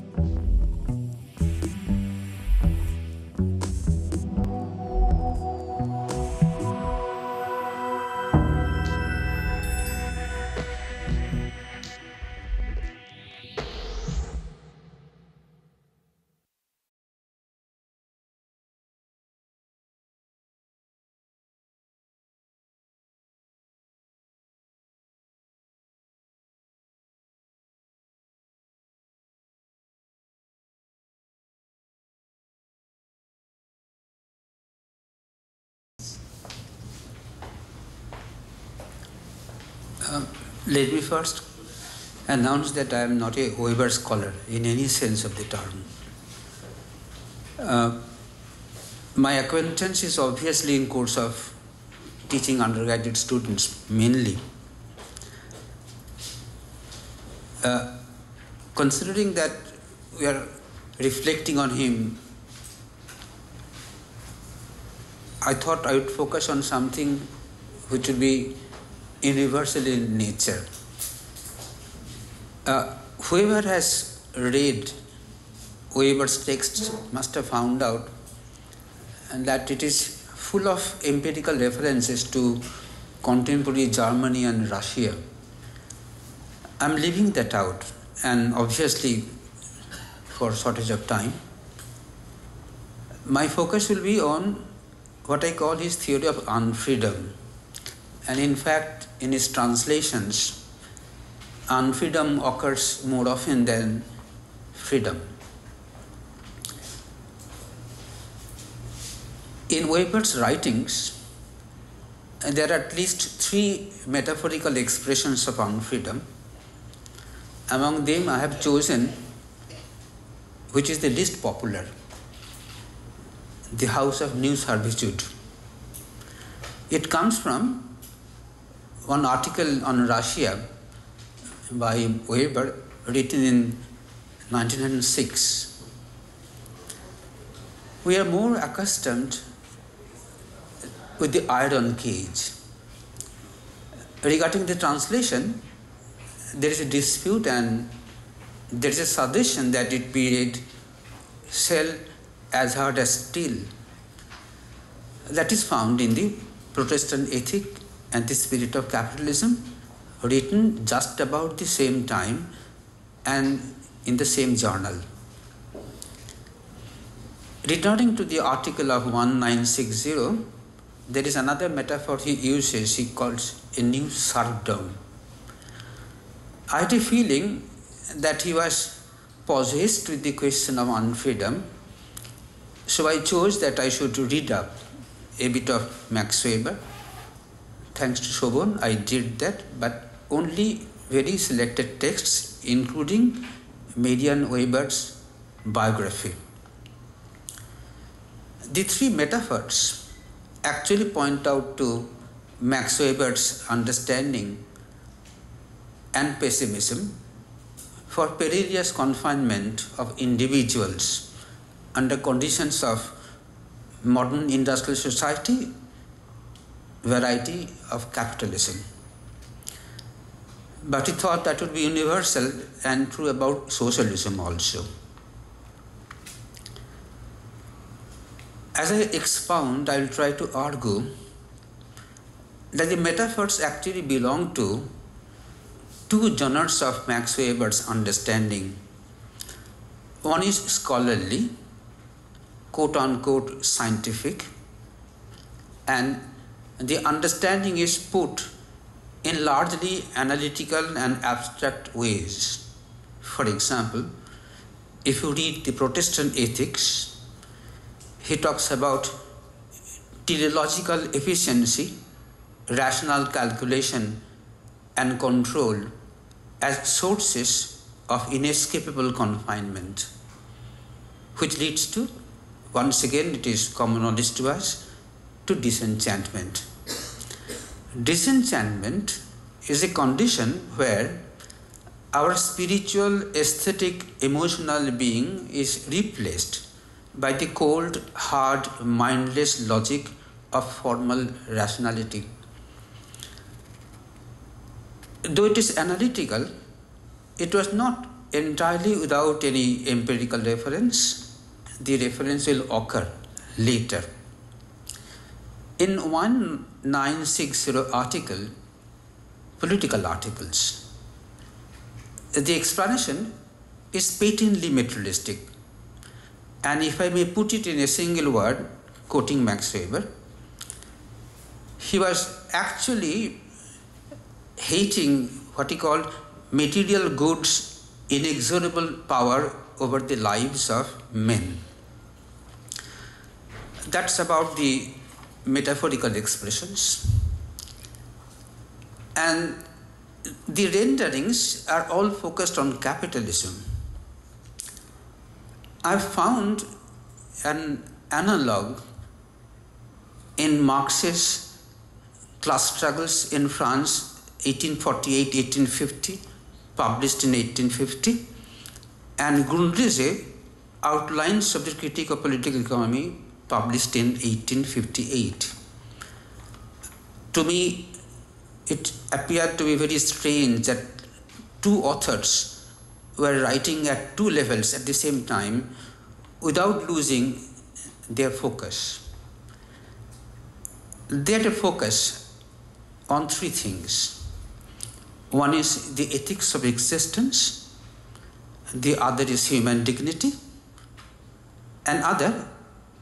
Peace. Uh, let me first announce that I am not a Weber scholar in any sense of the term. Uh, my acquaintance is obviously in course of teaching undergraduate students mainly. Uh, considering that we are reflecting on him, I thought I would focus on something which would be universal in nature. Uh, whoever has read Weber's text must have found out that it is full of empirical references to contemporary Germany and Russia. I'm leaving that out, and obviously, for shortage of time, my focus will be on what I call his theory of unfreedom. And in fact, in his translations, unfreedom occurs more often than freedom. In Weber's writings, there are at least three metaphorical expressions of unfreedom. Among them, I have chosen which is the least popular the house of new servitude. It comes from one article on Russia by Weber written in 1906. We are more accustomed with the iron cage. Regarding the translation, there is a dispute and there is a suggestion that it be read shell as hard as steel. That is found in the Protestant Ethic and the Spirit of Capitalism, written just about the same time and in the same journal. Returning to the article of 1960, there is another metaphor he uses, he calls a new serfdom. I had a feeling that he was possessed with the question of unfreedom, so I chose that I should read up a bit of Max Weber. Thanks to Shobon, I did that, but only very selected texts, including Marianne Weber's biography. The three metaphors actually point out to Max Weber's understanding and pessimism for perilous confinement of individuals under conditions of modern industrial society, variety of capitalism. But he thought that would be universal and true about socialism also. As I expound, I will try to argue that the metaphors actually belong to two genres of Max Weber's understanding. One is scholarly, quote unquote scientific, and the understanding is put in largely analytical and abstract ways. For example, if you read the Protestant ethics, he talks about teleological efficiency, rational calculation, and control as sources of inescapable confinement, which leads to, once again, it is common knowledge to us, to disenchantment. Disenchantment is a condition where our spiritual, aesthetic, emotional being is replaced by the cold, hard, mindless logic of formal rationality. Though it is analytical, it was not entirely without any empirical reference. The reference will occur later. In 1960 article, political articles, the explanation is patently materialistic. And if I may put it in a single word, quoting Max Weber, he was actually hating what he called material goods' inexorable power over the lives of men. That's about the metaphorical expressions. And the renderings are all focused on capitalism. I found an analog in Marx's class struggles in France 1848 1850, published in 1850, and Grundrisse outlines of the critique of political economy, published in 1858. To me, it appeared to be very strange that two authors were writing at two levels at the same time without losing their focus. They had a focus on three things. One is the ethics of existence, the other is human dignity, and other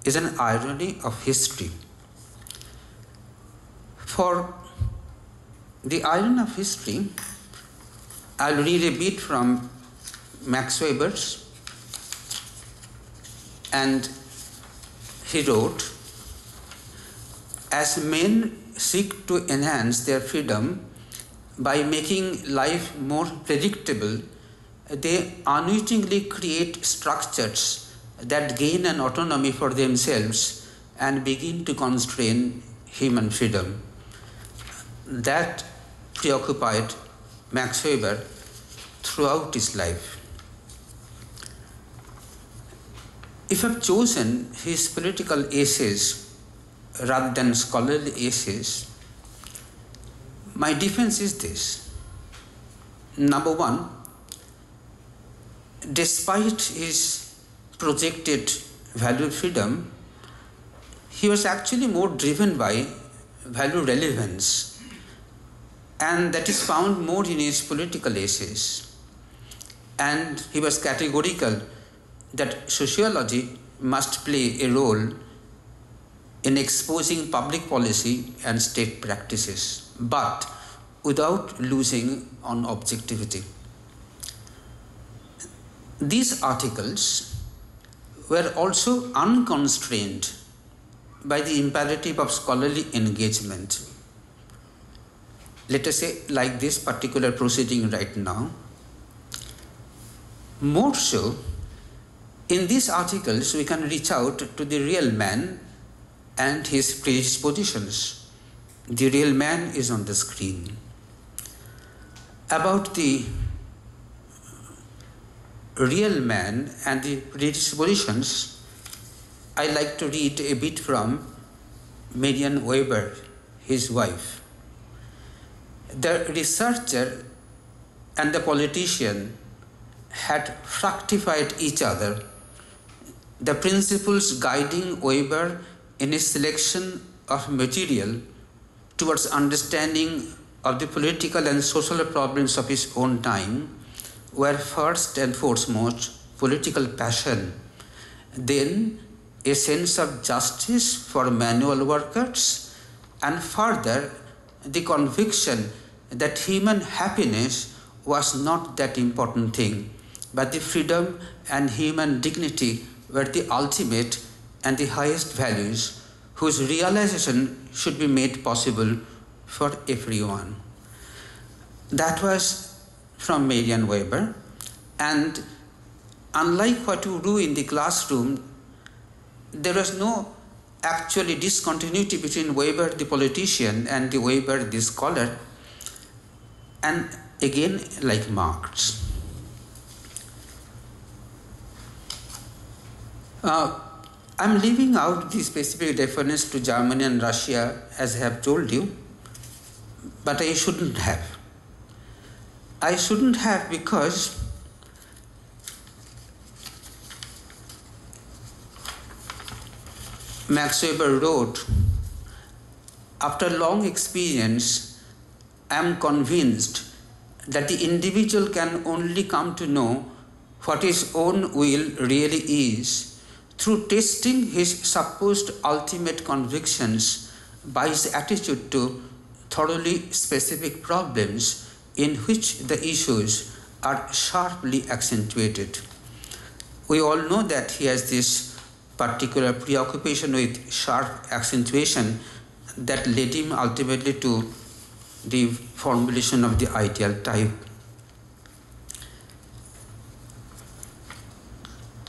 is an irony of history. For the irony of history, I'll read a bit from Max Weber's, and he wrote, As men seek to enhance their freedom by making life more predictable, they unwittingly create structures that gain an autonomy for themselves and begin to constrain human freedom. That preoccupied Max Weber throughout his life. If I've chosen his political essays rather than scholarly essays, my defense is this. Number one, despite his projected value freedom, he was actually more driven by value relevance, and that is found more in his political essays. And he was categorical that sociology must play a role in exposing public policy and state practices, but without losing on objectivity. These articles were also unconstrained by the imperative of scholarly engagement. Let us say, like this particular proceeding right now. More so, in these articles, we can reach out to the real man and his predispositions. The real man is on the screen. About the real man and the predispositions, I like to read a bit from Marianne Weber, his wife. The researcher and the politician had fructified each other. The principles guiding Weber in his selection of material towards understanding of the political and social problems of his own time were first and foremost political passion, then a sense of justice for manual workers, and further the conviction that human happiness was not that important thing, but the freedom and human dignity were the ultimate and the highest values whose realization should be made possible for everyone. That was from Marianne Weber, and unlike what you do in the classroom, there was no actually discontinuity between Weber the politician and the Weber the scholar, and again like Marx. Uh, I'm leaving out the specific reference to Germany and Russia as I have told you, but I shouldn't have. I shouldn't have because Max Weber wrote, after long experience, I am convinced that the individual can only come to know what his own will really is through testing his supposed ultimate convictions by his attitude to thoroughly specific problems in which the issues are sharply accentuated. We all know that he has this particular preoccupation with sharp accentuation that led him ultimately to the formulation of the ideal type.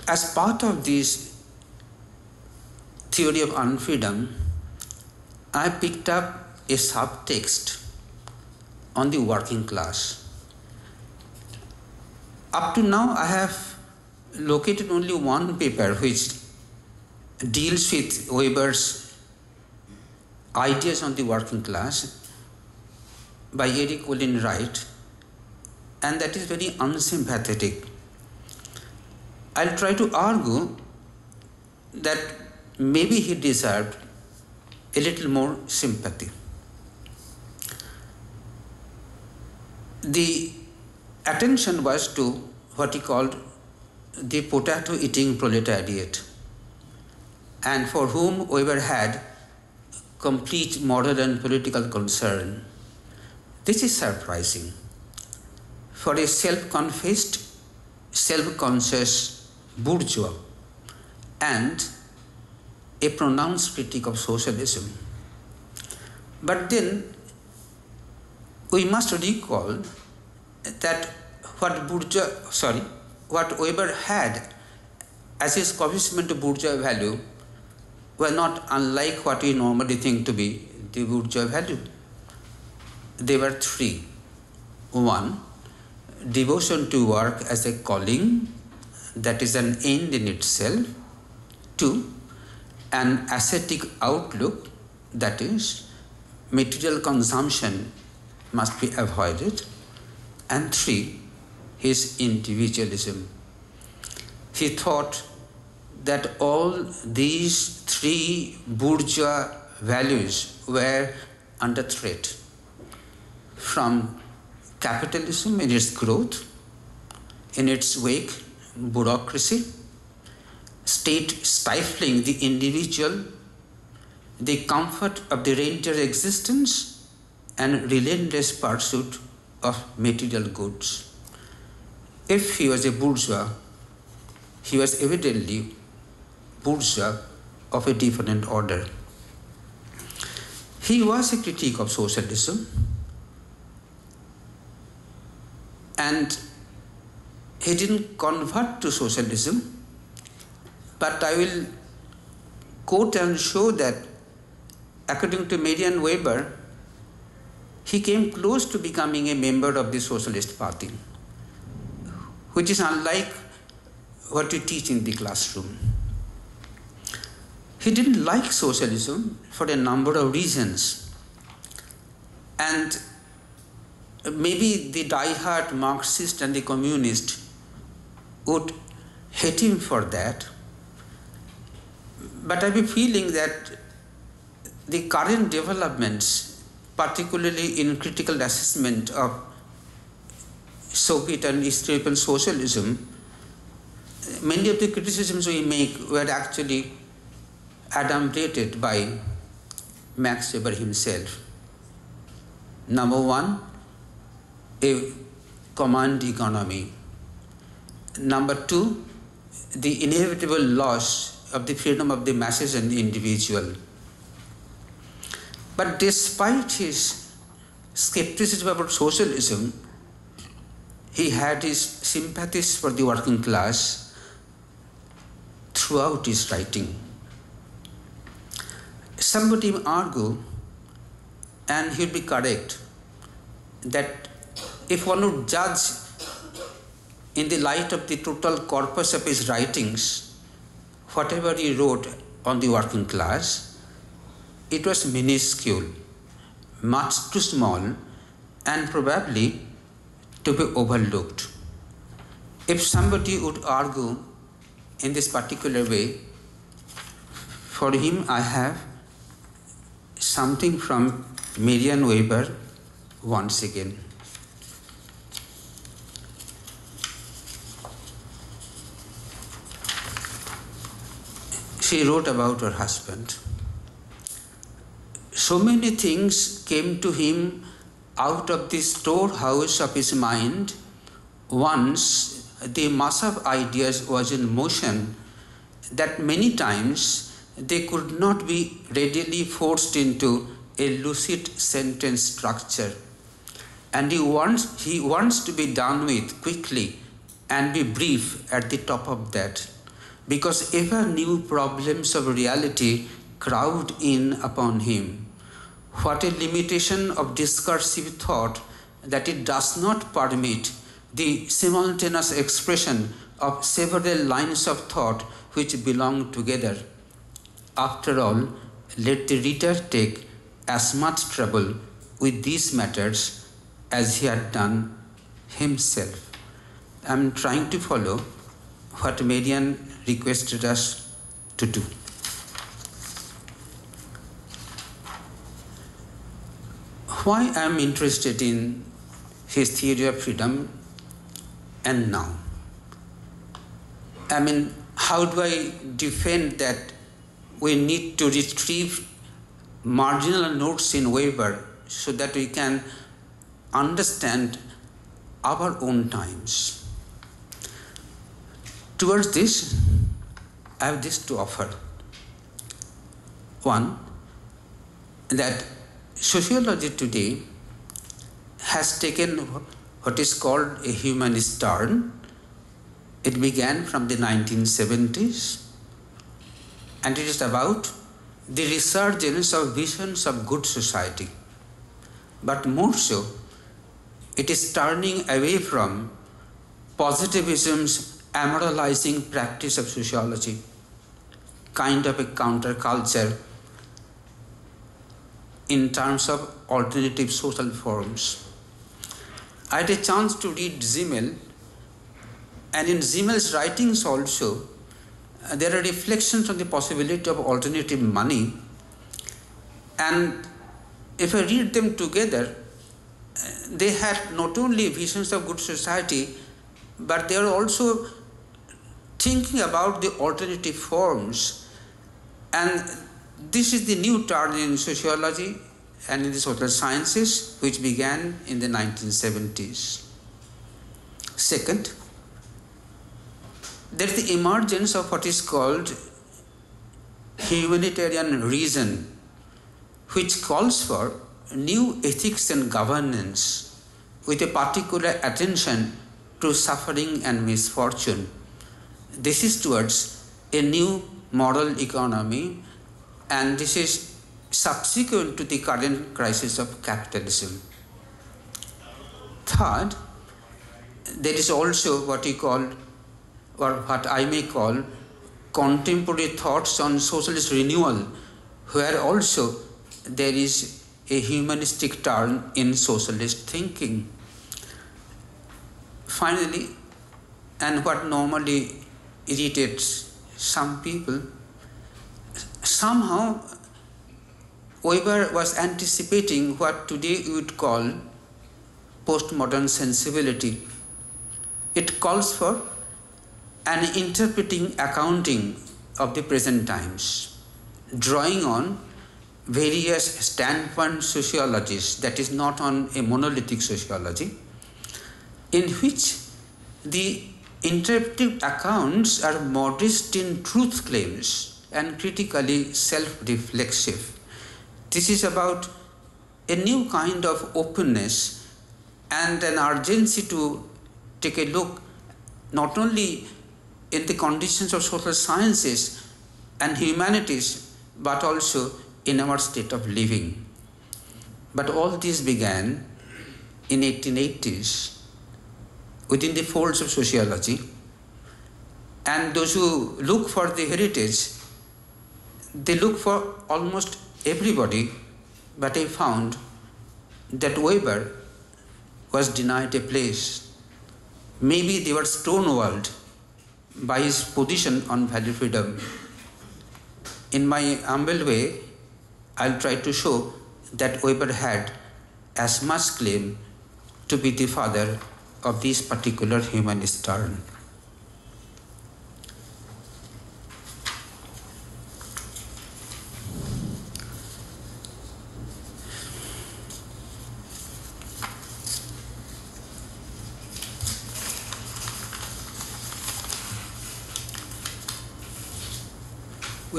As part of this theory of unfreedom, I picked up a subtext on the working class. Up to now, I have located only one paper which deals with Weber's ideas on the working class by Eric Olin Wright, and that is very unsympathetic. I'll try to argue that maybe he deserved a little more sympathy. The attention was to what he called the potato eating proletariat, and for whom Weber had complete moral and political concern. This is surprising. For a self confessed, self conscious bourgeois and a pronounced critic of socialism. But then we must recall that what bourgeois, sorry, what Weber had as his commitment to bourgeois value were not unlike what we normally think to be the bourgeois value. They were three. One, devotion to work as a calling that is an end in itself. Two, an ascetic outlook that is material consumption must be avoided. And three, his individualism. He thought that all these three bourgeois values were under threat from capitalism in its growth, in its wake, bureaucracy, state stifling the individual, the comfort of the rentier existence, and relentless pursuit of material goods. If he was a bourgeois, he was evidently bourgeois of a different order. He was a critique of socialism and he didn't convert to socialism, but I will quote and show that according to Marianne Weber, he came close to becoming a member of the Socialist Party, which is unlike what we teach in the classroom. He didn't like socialism for a number of reasons. And maybe the die-hard Marxist and the communist would hate him for that. But I have a feeling that the current developments, particularly in critical assessment of Soviet and East European socialism, many of the criticisms we make were actually adumbrated by Max Weber himself. Number one, a command economy. Number two, the inevitable loss of the freedom of the masses and the individual. But despite his skepticism about socialism, he had his sympathies for the working class throughout his writing. Somebody may argue, and he'll be correct, that if one would judge in the light of the total corpus of his writings, whatever he wrote on the working class, it was minuscule, much too small, and probably to be overlooked. If somebody would argue in this particular way, for him I have something from Marianne Weber once again. She wrote about her husband. So many things came to him out of the storehouse of his mind once the mass of ideas was in motion that many times they could not be readily forced into a lucid sentence structure. And he wants, he wants to be done with quickly and be brief at the top of that. Because ever new problems of reality crowd in upon him. What a limitation of discursive thought that it does not permit the simultaneous expression of several lines of thought which belong together. After all, let the reader take as much trouble with these matters as he had done himself. I am trying to follow what Marianne requested us to do. Why I am interested in his theory of freedom and now? I mean, how do I defend that we need to retrieve marginal notes in Weber so that we can understand our own times? Towards this, I have this to offer. One, that sociology today has taken what is called a humanist turn. It began from the 1970s and it is about the resurgence of visions of good society. But more so, it is turning away from positivism's amoralizing practice of sociology, kind of a counterculture in terms of alternative social forms. I had a chance to read Simmel, and in Simmel's writings also, uh, there are reflections on the possibility of alternative money. And if I read them together, uh, they had not only visions of good society, but they are also thinking about the alternative forms. And this is the new turn in sociology and in the social sciences, which began in the 1970s. Second, there is the emergence of what is called humanitarian reason, which calls for new ethics and governance with a particular attention to suffering and misfortune. This is towards a new moral economy, and this is subsequent to the current crisis of capitalism. Third, there is also what we call or what I may call contemporary thoughts on socialist renewal, where also there is a humanistic turn in socialist thinking. Finally, and what normally irritates some people, somehow Weber was anticipating what today we would call postmodern sensibility. It calls for an interpreting accounting of the present times, drawing on various standpoint sociologies, that is not on a monolithic sociology, in which the interpretive accounts are modest in truth claims and critically self reflexive. This is about a new kind of openness and an urgency to take a look not only in the conditions of social sciences and humanities, but also in our state of living. But all this began in 1880s within the folds of sociology. And those who look for the heritage, they looked for almost everybody, but I found that Weber was denied a place. Maybe they were stonewalled by his position on value freedom. in my humble way, I'll try to show that Weber had as much claim to be the father of this particular humanist turn.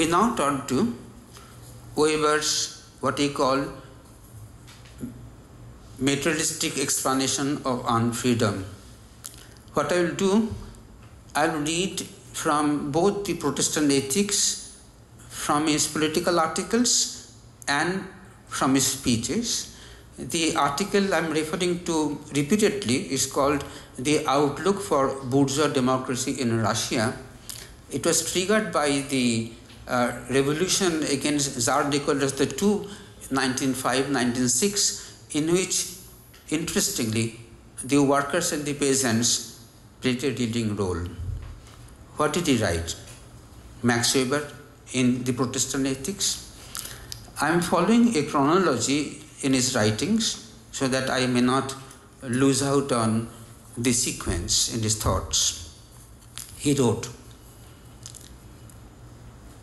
We now turn to Weber's what he called materialistic explanation of unfreedom. What I will do, I will read from both the Protestant ethics, from his political articles, and from his speeches. The article I'm referring to repeatedly is called The Outlook for Bourgeois Democracy in Russia. It was triggered by the uh, revolution against Tsar Nicholas II, 1905-1906, in which, interestingly, the workers and the peasants played a leading role. What did he write? Max Weber in the Protestant Ethics. I am following a chronology in his writings so that I may not lose out on the sequence in his thoughts. He wrote,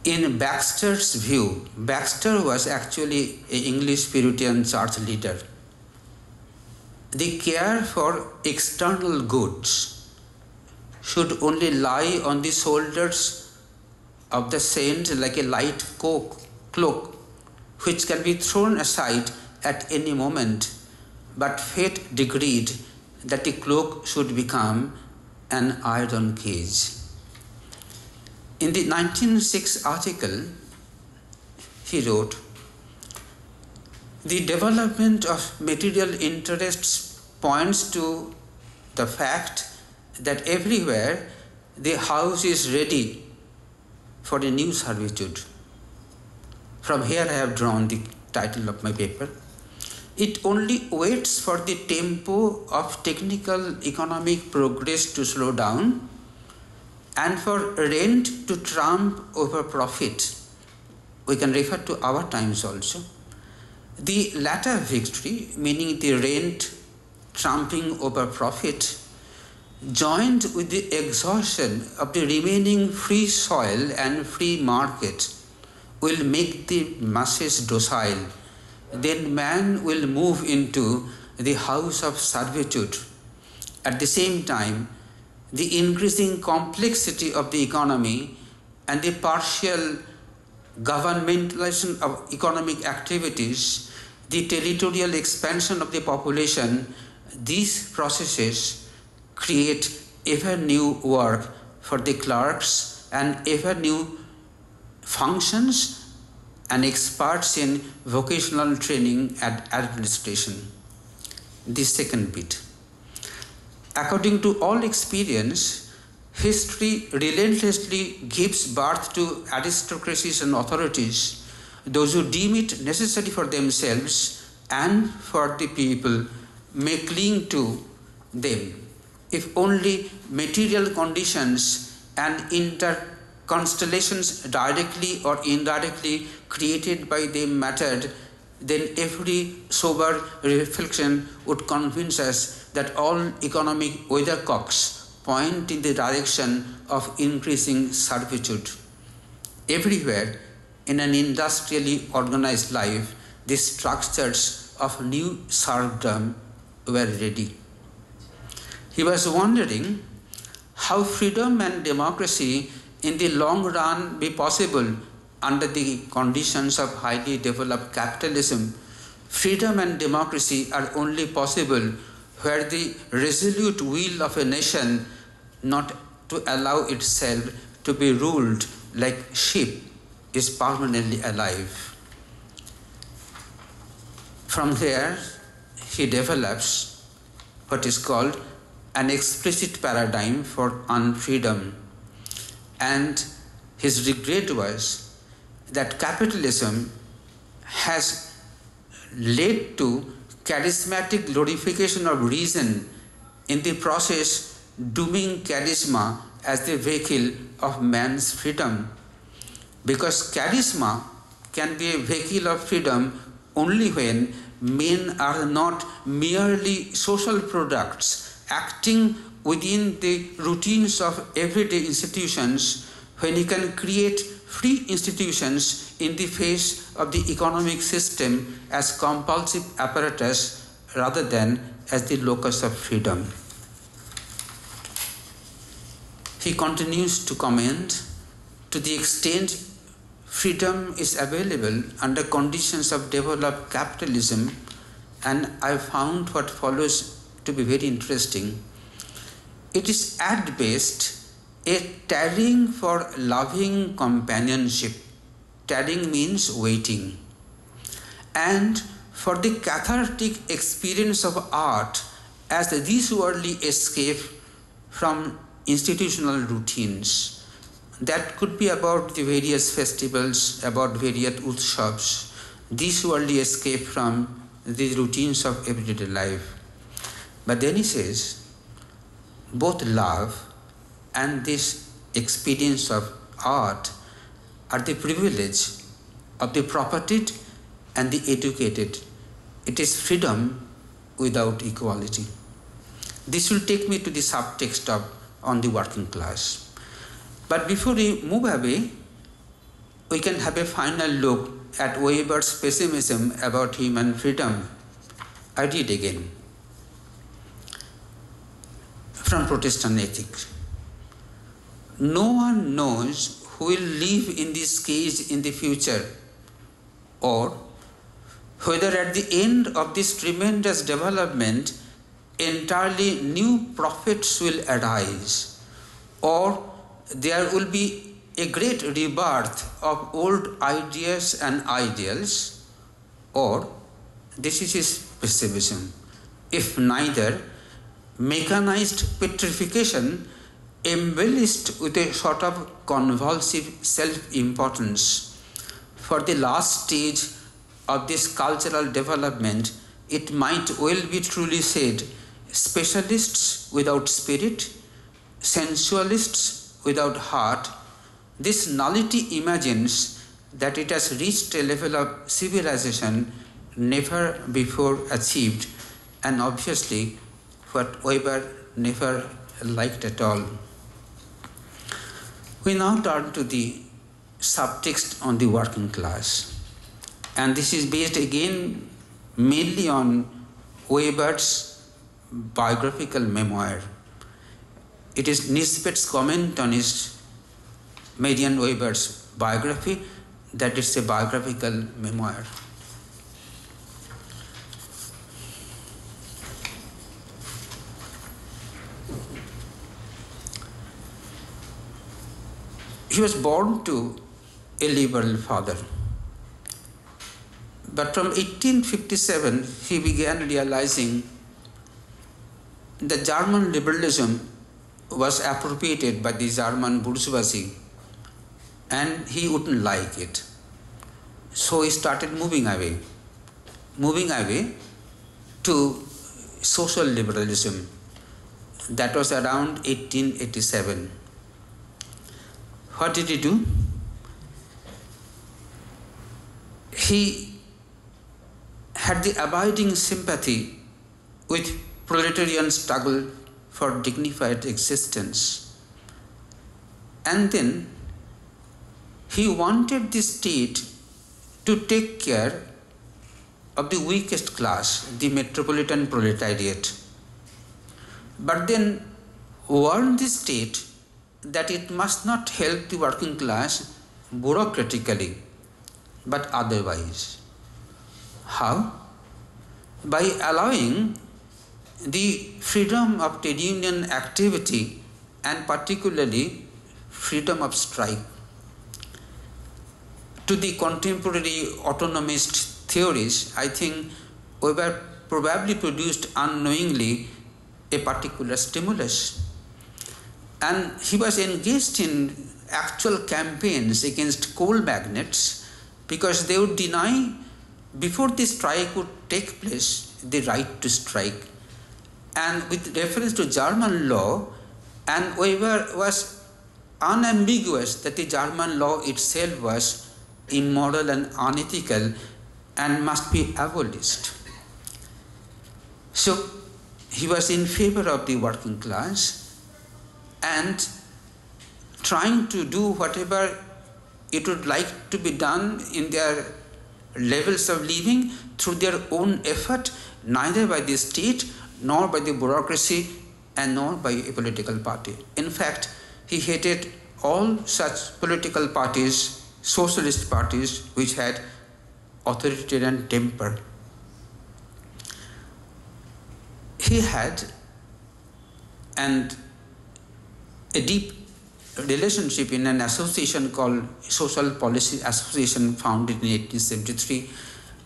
in Baxter's view, Baxter was actually an English Puritan church leader. The care for external goods should only lie on the shoulders of the saint like a light cloak, which can be thrown aside at any moment, but fate decreed that the cloak should become an iron cage. In the 1906 article, he wrote, the development of material interests points to the fact that everywhere the house is ready for a new servitude. From here I have drawn the title of my paper. It only waits for the tempo of technical economic progress to slow down and for rent to trump over profit. We can refer to our times also. The latter victory, meaning the rent trumping over profit, joined with the exhaustion of the remaining free soil and free market, will make the masses docile. Then man will move into the house of servitude. At the same time, the increasing complexity of the economy and the partial governmentalization of economic activities, the territorial expansion of the population, these processes create ever new work for the clerks and ever new functions and experts in vocational training and administration. The second bit. According to all experience, history relentlessly gives birth to aristocracies and authorities, those who deem it necessary for themselves and for the people may cling to them. If only material conditions and interconstellations directly or indirectly created by them mattered, then every sober reflection would convince us that all economic weathercocks point in the direction of increasing servitude. Everywhere in an industrially organized life, the structures of new serfdom were ready. He was wondering how freedom and democracy in the long run be possible under the conditions of highly developed capitalism. Freedom and democracy are only possible where the resolute will of a nation not to allow itself to be ruled like sheep is permanently alive. From there, he develops what is called an explicit paradigm for unfreedom. And his regret was that capitalism has led to charismatic glorification of reason, in the process dooming charisma as the vehicle of man's freedom. because charisma can be a vehicle of freedom only when men are not merely social products acting within the routines of everyday institutions, when he can create free institutions in the face of the economic system as compulsive apparatus rather than as the locus of freedom. He continues to comment to the extent freedom is available under conditions of developed capitalism, and I found what follows to be very interesting. It is at best a tarrying for loving companionship. Tarrying means waiting. And for the cathartic experience of art as this worldly escape from institutional routines. That could be about the various festivals, about various utshavs, this worldly escape from the routines of everyday life. But then he says, both love and this experience of art are the privilege of the propertied and the educated. It is freedom without equality. This will take me to the subtext of on the working class. But before we move away, we can have a final look at Weber's pessimism about human freedom. I read again from Protestant ethics. No one knows who will live in this cage in the future. Or whether at the end of this tremendous development entirely new prophets will arise, or there will be a great rebirth of old ideas and ideals, or this is his pessimism. If neither, mechanized petrification embellished with a sort of convulsive self importance. For the last stage of this cultural development, it might well be truly said specialists without spirit, sensualists without heart, this nullity imagines that it has reached a level of civilization never before achieved, and obviously what Weber never liked at all. We now turn to the subtext on the working class, and this is based again mainly on Weber's biographical memoir. It is Nisbet's comment on his Marianne Weber's biography that it's a biographical memoir. He was born to a liberal father. But from 1857, he began realizing the German liberalism was appropriated by the German bourgeoisie and he wouldn't like it. So he started moving away, moving away to social liberalism. That was around 1887. What did he do? He had the abiding sympathy with proletarian struggle for dignified existence. And then he wanted the state to take care of the weakest class, the metropolitan proletariat. But then warned the state that it must not help the working class bureaucratically, but otherwise. How? By allowing the freedom of trade union activity and particularly freedom of strike. To the contemporary autonomist theories, I think Weber probably produced unknowingly a particular stimulus. And he was engaged in actual campaigns against coal magnates because they would deny, before the strike would take place, the right to strike and with reference to German law, and Weber was unambiguous that the German law itself was immoral and unethical and must be abolished. So he was in favor of the working class and trying to do whatever it would like to be done in their levels of living through their own effort, neither by the state nor by the bureaucracy and nor by a political party. In fact, he hated all such political parties, socialist parties, which had authoritarian temper. He had and a deep relationship in an association called Social Policy Association founded in 1873.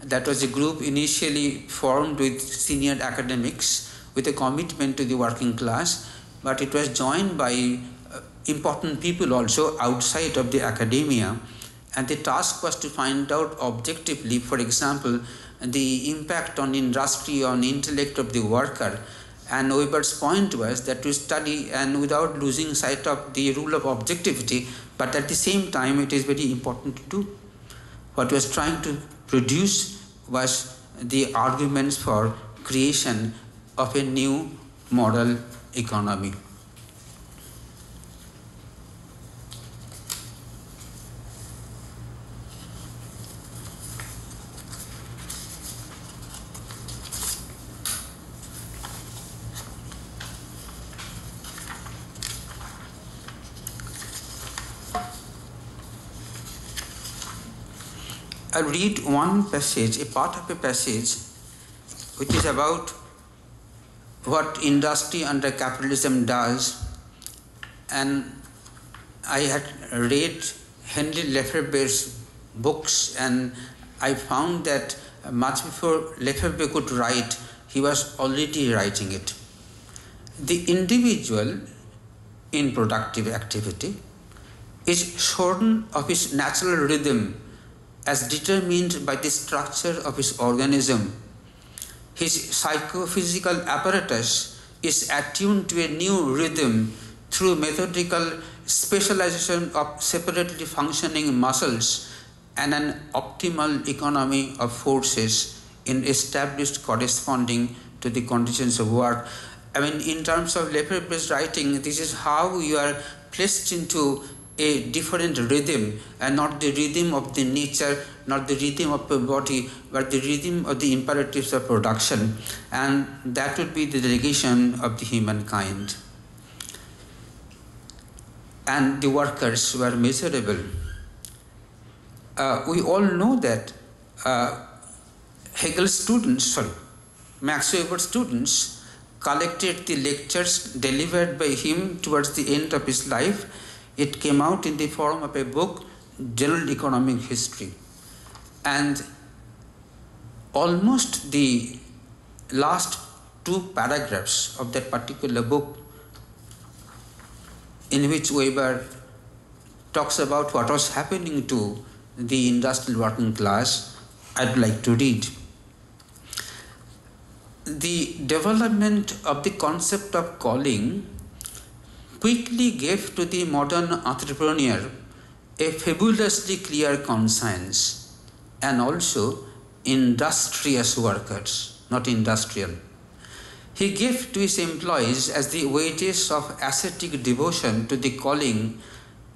That was a group initially formed with senior academics with a commitment to the working class, but it was joined by uh, important people also outside of the academia. And the task was to find out objectively, for example, the impact on industry, on intellect of the worker, and Weber's point was that to study and without losing sight of the rule of objectivity, but at the same time it is very important to do. What was trying to produce was the arguments for creation of a new model economy. Read one passage, a part of a passage, which is about what industry under capitalism does. And I had read Henry Lefebvre's books, and I found that much before Lefebvre could write, he was already writing it. The individual in productive activity is shorn of his natural rhythm as determined by the structure of his organism. His psychophysical apparatus is attuned to a new rhythm through methodical specialization of separately functioning muscles and an optimal economy of forces in established corresponding to the conditions of work. I mean, in terms of Lefebvre's writing, this is how you are placed into a different rhythm and not the rhythm of the nature, not the rhythm of the body, but the rhythm of the imperatives of production. And that would be the delegation of the humankind. And the workers were miserable. Uh, we all know that uh, Hegel students, sorry, Max Weber students collected the lectures delivered by him towards the end of his life it came out in the form of a book, General Economic History. And almost the last two paragraphs of that particular book, in which Weber talks about what was happening to the industrial working class, I'd like to read. The development of the concept of calling quickly gave to the modern entrepreneur a fabulously clear conscience and also industrious workers, not industrial. He gave to his employees as the wages of ascetic devotion to the calling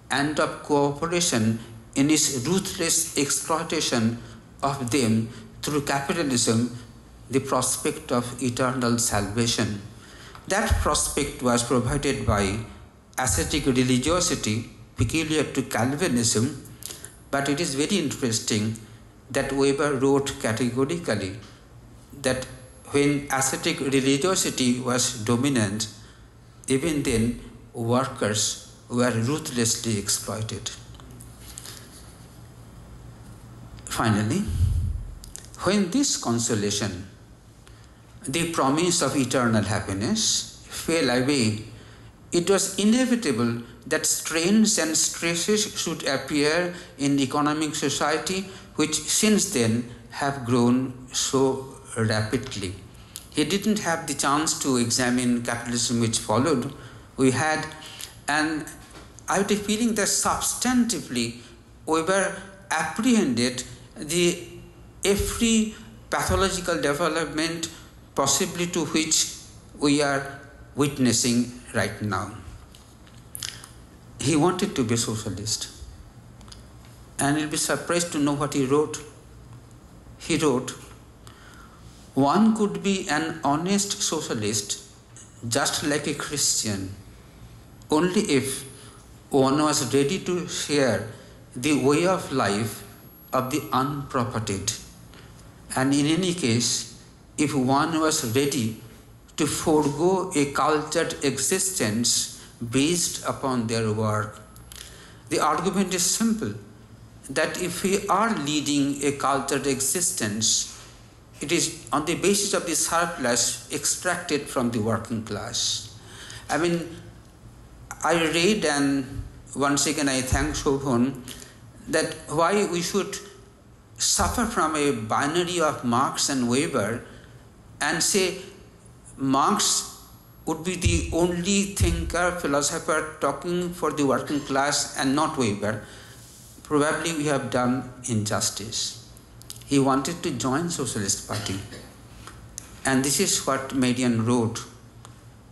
and of cooperation in his ruthless exploitation of them through capitalism the prospect of eternal salvation. That prospect was provided by ascetic religiosity peculiar to Calvinism, but it is very interesting that Weber wrote categorically that when ascetic religiosity was dominant, even then workers were ruthlessly exploited. Finally, when this consolation, the promise of eternal happiness, fell away it was inevitable that strains and stresses should appear in economic society, which since then have grown so rapidly. He didn't have the chance to examine capitalism which followed. We had, and I had a feeling that substantively Weber apprehended the every pathological development possibly to which we are witnessing right now. He wanted to be a socialist. And you'll be surprised to know what he wrote. He wrote, One could be an honest socialist just like a Christian only if one was ready to share the way of life of the unpropertied. And in any case, if one was ready to forego a cultured existence based upon their work. The argument is simple that if we are leading a cultured existence, it is on the basis of the surplus extracted from the working class. I mean, I read and once again I thank Shobhan that why we should suffer from a binary of Marx and Weber and say Marx would be the only thinker, philosopher talking for the working class and not Weber, probably we have done injustice. He wanted to join Socialist Party. And this is what Marianne wrote.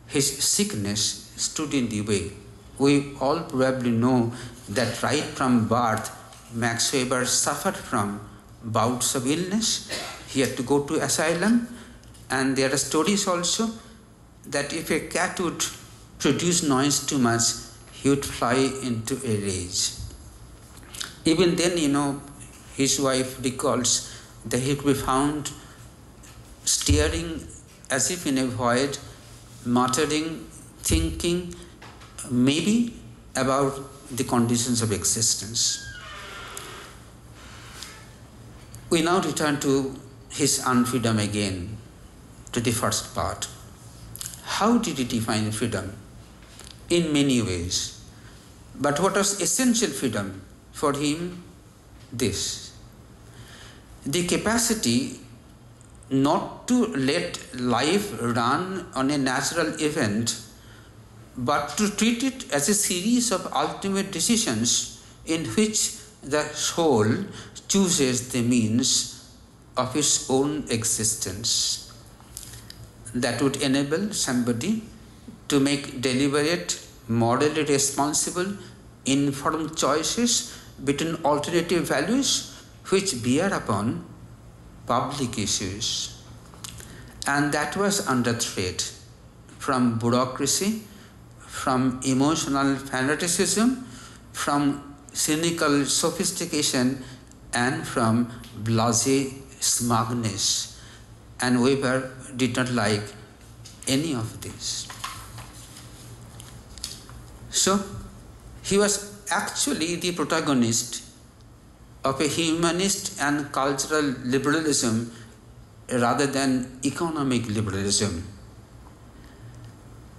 His sickness stood in the way. We all probably know that right from birth, Max Weber suffered from bouts of illness. He had to go to asylum and there are stories also that if a cat would produce noise too much, he would fly into a rage. Even then, you know, his wife recalls that he could be found staring as if in a void, muttering, thinking, maybe about the conditions of existence. We now return to his unfreedom again to the first part. How did he define freedom? In many ways. But what was essential freedom for him? This the capacity not to let life run on a natural event, but to treat it as a series of ultimate decisions in which the soul chooses the means of its own existence that would enable somebody to make deliberate, morally responsible, informed choices between alternative values which bear upon public issues. And that was under threat from bureaucracy, from emotional fanaticism, from cynical sophistication, and from blase smugness. And Weber did not like any of this. So, he was actually the protagonist of a humanist and cultural liberalism rather than economic liberalism.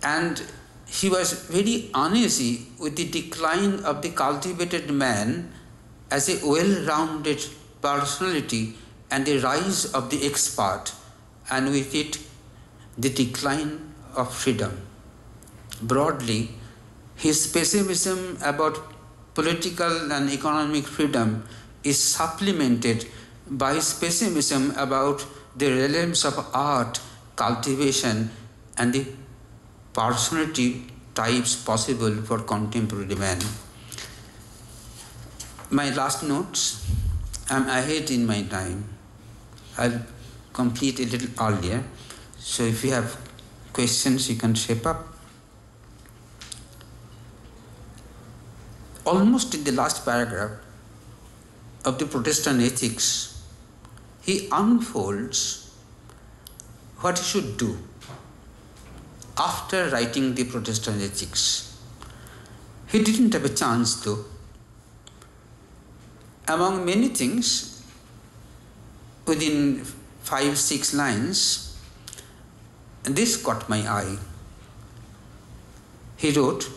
And he was very uneasy with the decline of the cultivated man as a well rounded personality and the rise of the expert and with it the decline of freedom. Broadly, his pessimism about political and economic freedom is supplemented by his pessimism about the realms of art, cultivation, and the personality types possible for contemporary man. My last notes, I'm ahead in my time. I'll complete a little earlier. So if you have questions, you can shape up. Almost in the last paragraph of the Protestant ethics, he unfolds what he should do after writing the Protestant ethics. He didn't have a chance though. Among many things, within five, six lines, this caught my eye. He wrote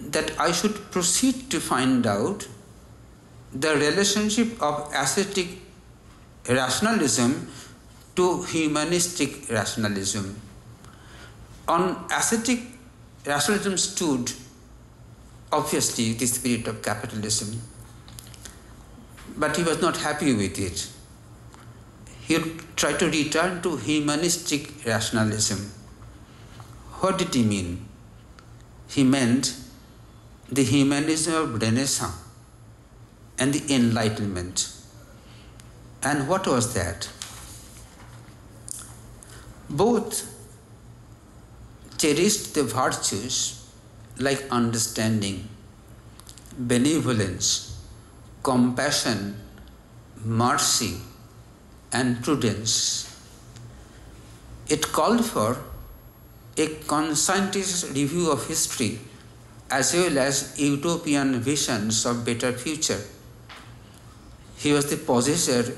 that I should proceed to find out the relationship of ascetic rationalism to humanistic rationalism. On ascetic rationalism stood obviously the spirit of capitalism. But he was not happy with it. He tried to return to humanistic rationalism. What did he mean? He meant the humanism of Renaissance and the Enlightenment. And what was that? Both cherished the virtues like understanding, benevolence, compassion, mercy, and prudence. It called for a conscientious review of history as well as utopian visions of better future. He was the possessor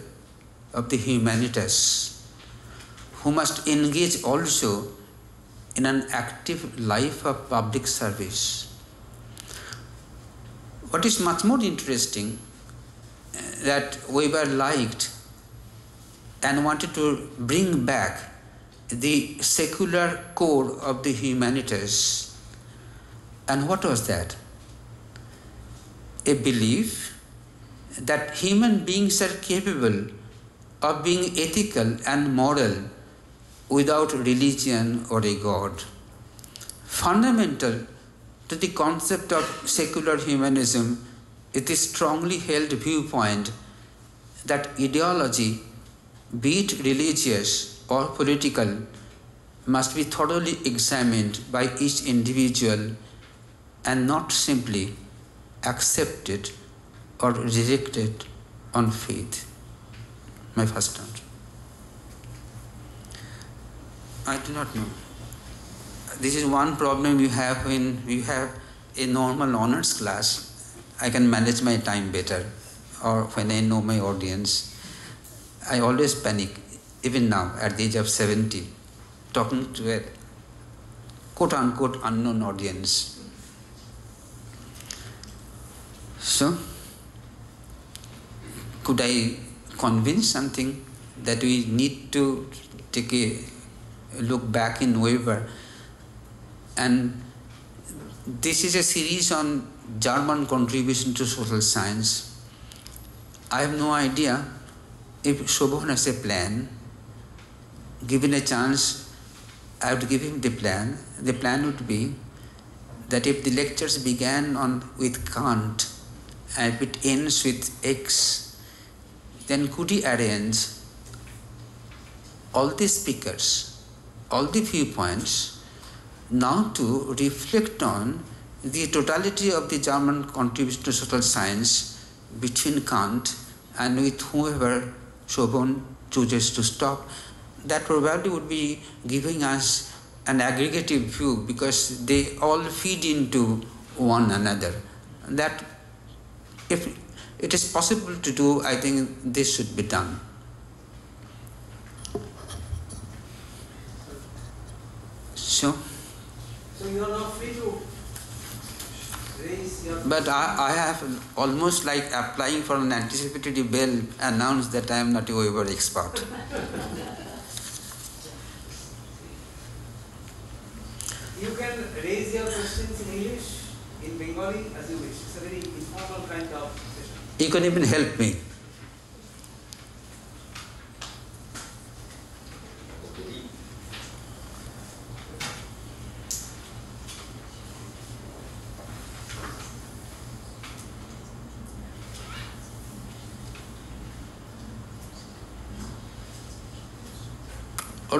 of the humanities, who must engage also in an active life of public service. What is much more interesting uh, that Weber liked and wanted to bring back the secular core of the humanities. And what was that? A belief that human beings are capable of being ethical and moral without religion or a God. Fundamental to the concept of secular humanism is the strongly held viewpoint that ideology, be it religious or political, must be thoroughly examined by each individual and not simply accepted or rejected on faith. My first answer. I do not know. This is one problem you have when you have a normal honors class. I can manage my time better, or when I know my audience. I always panic, even now at the age of 70, talking to a quote unquote unknown audience. So, could I convince something that we need to take a look back in Weber. And this is a series on German contribution to social science. I have no idea if Shobhan has a plan. Given a chance, I would give him the plan. The plan would be that if the lectures began on with Kant and if it ends with X, then could he arrange all the speakers all the viewpoints now to reflect on the totality of the German contribution to social science between Kant and with whoever Shobhan chooses to stop. That probably would be giving us an aggregative view because they all feed into one another. That if it is possible to do, I think this should be done. So? So you are not free to. But I, I have almost like applying for an anticipatory bail announced that I am not a Weber expert. you can raise your questions in English, in Bengali, as you wish. It's a very informal kind of session. You can even help me.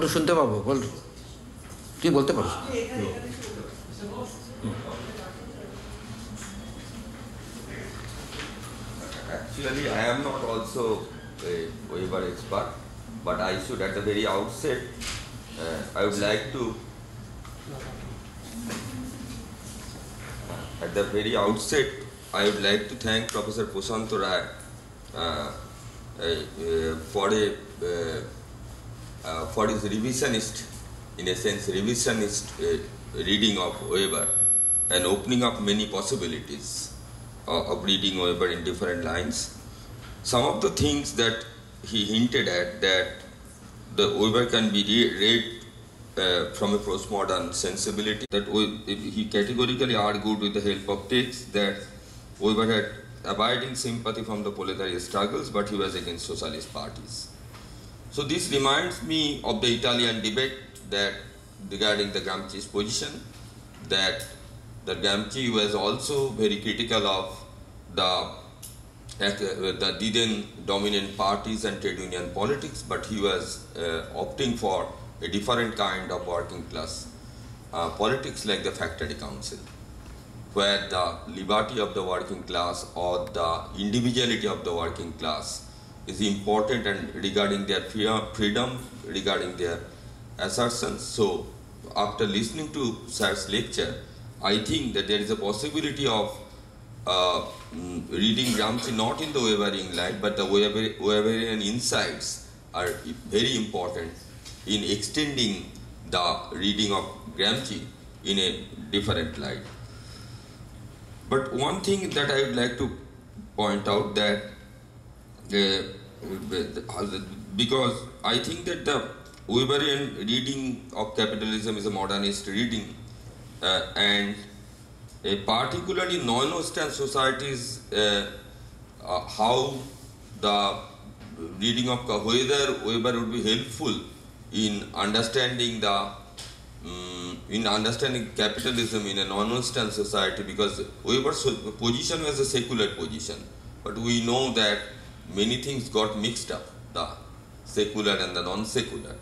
বল্টু শুনতে পাবো বল্টু তুই বলতে পারো? Actually, I am not also a Weber expert, but I should at the very outset, uh, I would like to, at the very outset, I would like to thank Professor Prasanta Ray uh, uh, for a uh, uh, for his revisionist, in a sense, revisionist uh, reading of Weber and opening up many possibilities of reading Weber in different lines. Some of the things that he hinted at that the Weber can be re- read uh, from a postmodern sensibility that he categorically argued with the help of texts that Weber had abiding sympathy from the proletariat struggles, but he was against socialist parties. So this reminds me of the Italian debate that regarding the Gramsci's position, that the Gramsci was also very critical of the the then dominant parties and trade union politics, but he was uh, opting for a different kind of working class uh, politics like the factory council where the liberty of the working class or the individuality of the working class is important and regarding their freedom, regarding their assertions. So after listening to Sir's lecture, I think that there is a possibility of uh, mm, reading Gramsci not in the Weberian light, but the Weberian insights are very important in extending the reading of Gramsci in a different light. But one thing that I would like to point out that because I think that the Weberian reading of capitalism is a modernist reading uh, and particularly non-Western societies uh, uh, how the reading of whether Weber would be helpful in understanding the um, in understanding capitalism in a non-Western society because Weber's position was a secular position but we know that many things got mixed up the secular and the non-secular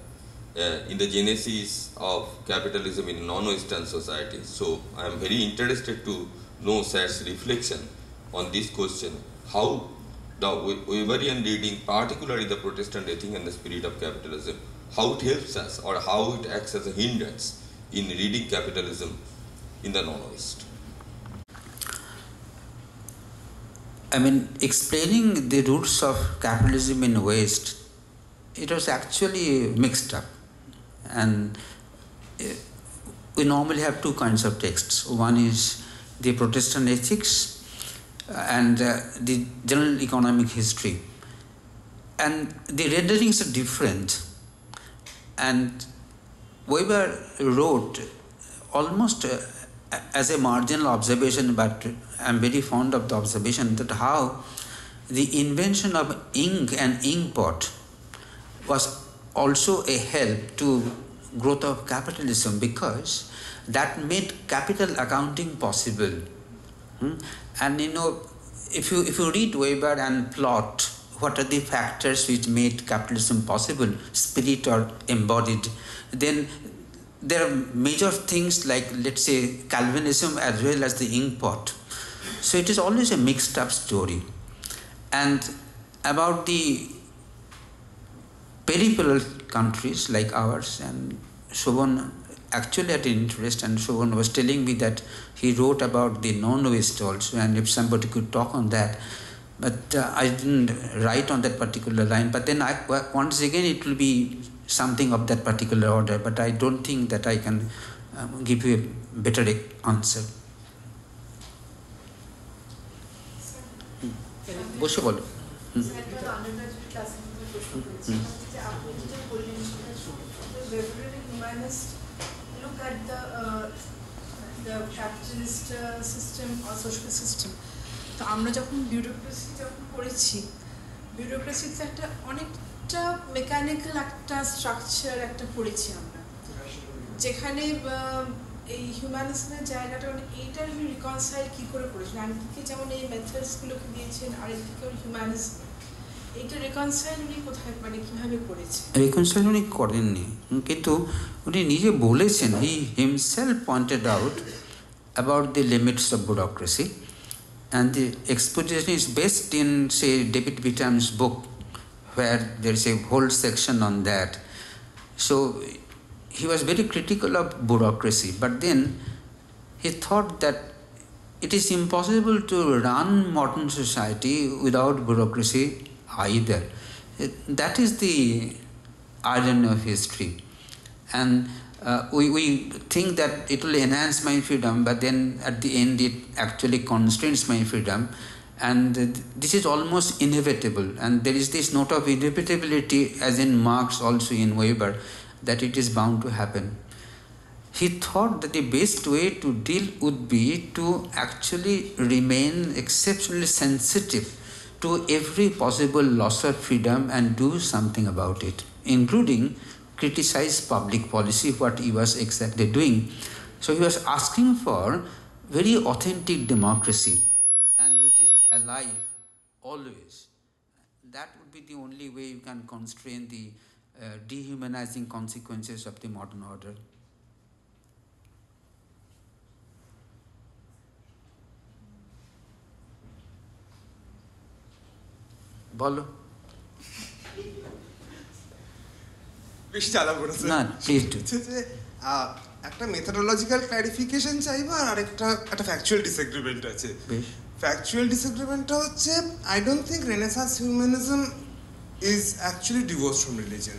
uh, in the genesis of capitalism in non-Western societies. So I am very interested to know Sir's reflection on this question, how the Weberian reading, particularly the Protestant ethic and the spirit of capitalism, how it helps us or how it acts as a hindrance in reading capitalism in the non-West. I mean, explaining the roots of capitalism in waste, it was actually mixed up. And eh, we normally have two kinds of texts. One is the Protestant ethics and uh, the general economic history. And the renderings are different and Weber wrote almost uh, as a marginal observation, but I'm very fond of the observation that how the invention of ink and inkpot was also a help to growth of capitalism because that made capital accounting possible. Hmm? And you know, if you if you read Weber and plot what are the factors which made capitalism possible, spirit or embodied, then there are major things like, let's say, Calvinism as well as the inkpot. So it is always a mixed up story. And about the peripheral countries like ours, and Shobhan actually had an interest, and Shobhan was telling me that he wrote about the non-West also, and if somebody could talk on that, but uh, I didn't write on that particular line. But then I, once again, it will be something of that particular order. But I don't think that I can um, give you a better answer. বসে বলো look at the uh, the capitalist uh, system or social system তো আমরা যখন bureaucracy যখন পড়েছি বিউরোক্রেসিতে একটা অনেকটা mechanical একটা স্ট্রাকচার একটা পড়েছি আমরা। যেখানে এই হিউম্যানিজমের জায়গাটা মানে এইটার রিকনসাইল কী করে করেছেন একদিকে যেমন এই মেথডসগুলোকে দিয়েছেন আরেকদিকে হিউম্যানিজম এইটা রিকনসাইল উনি কোথায় মানে কীভাবে করেছেন? রিকনসাইল উনি করেননি কিন্তু উনি নিজে বলেছেন he himself pointed out about the limits of bureaucracy and the exposition is based in, say, David Beetham's book, where there is a whole section on that. So he was very critical of bureaucracy, but then he thought that it is impossible to run modern society without bureaucracy either. That is the irony of history. And uh, we, we think that it will enhance my freedom, but then at the end it actually constrains my freedom. And this is almost inevitable. And there is this note of inevitability, as in Marx, also in Weber. that it is bound to happen. He thought that the best way to deal would be to actually remain exceptionally sensitive to every possible loss of freedom and do something about it, including criticize public policy, what he was exactly doing. So he was asking for very authentic democracy alive always. That would be the only way you can constrain the uh, dehumanizing consequences of the modern order. বলো না please do একটা methodological clarification চাইব আর আরেকটা একটা factual disagreement আছে বেশ factual ডিসএগ্রিমেন্টটা হচ্ছে I don't think renaissance humanism is actually divorce from religion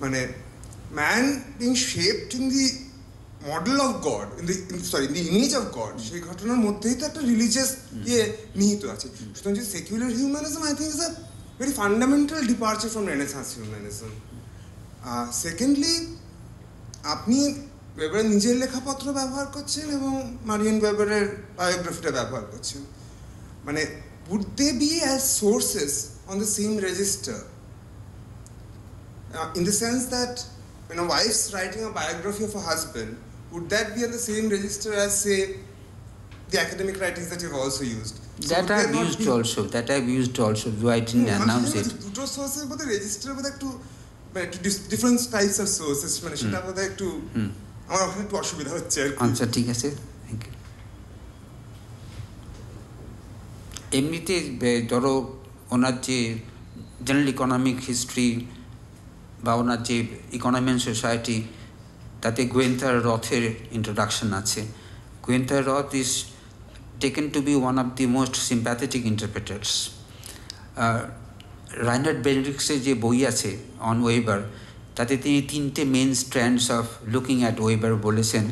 মানে man being shaped in the model of God in the sorry in the image of God সেই ঘটনার মধ্যেই তো একটা রিলিজিয়াস ইয়ে নিহিত আছে। সুতরাং যে secular humanism I think is a very fundamental departure from renaissance humanism secondly আপনি ওয়েবারের নিজের লেখাপত্র ব্যবহার করছেন এবং মারিয়ান ওয়েবারের বায়োগ্রাফিটা ব্যবহার করছেন মানে would they be as sources on the same register? Uh, in the sense that when a wife's writing a biography of a husband, would that be on the same register as, say, the academic writings that you've also used? So That I've used be- also, that I've used also, though I didn't hmm, announce it. দুটো সোর্সের মধ্যে রেজিস্টারের মধ্যে একটু মানে different types of sources মানে সেটার মধ্যে একটু। আমার ওখানে একটু অসুবিধা হচ্ছে আচ্ছা ঠিক আছে। থ্যাংক ইউ এমনিতে ধরো, ওনার যে জেনারেল ইকোনমিক হিস্ট্রি বা ওনার যে ইকোনমি সোসাইটি তাতে গোয়েন্তার রথের ইন্ট্রোডাকশন আছে। গোয়েন্তার Roth is taken to be one of the most sympathetic interpreters Reinhard বেনিডিক্সের যে বই আছে অন ওয়েবার তাতে তিনি তিনটে main strands of looking at Weber বলেছেন।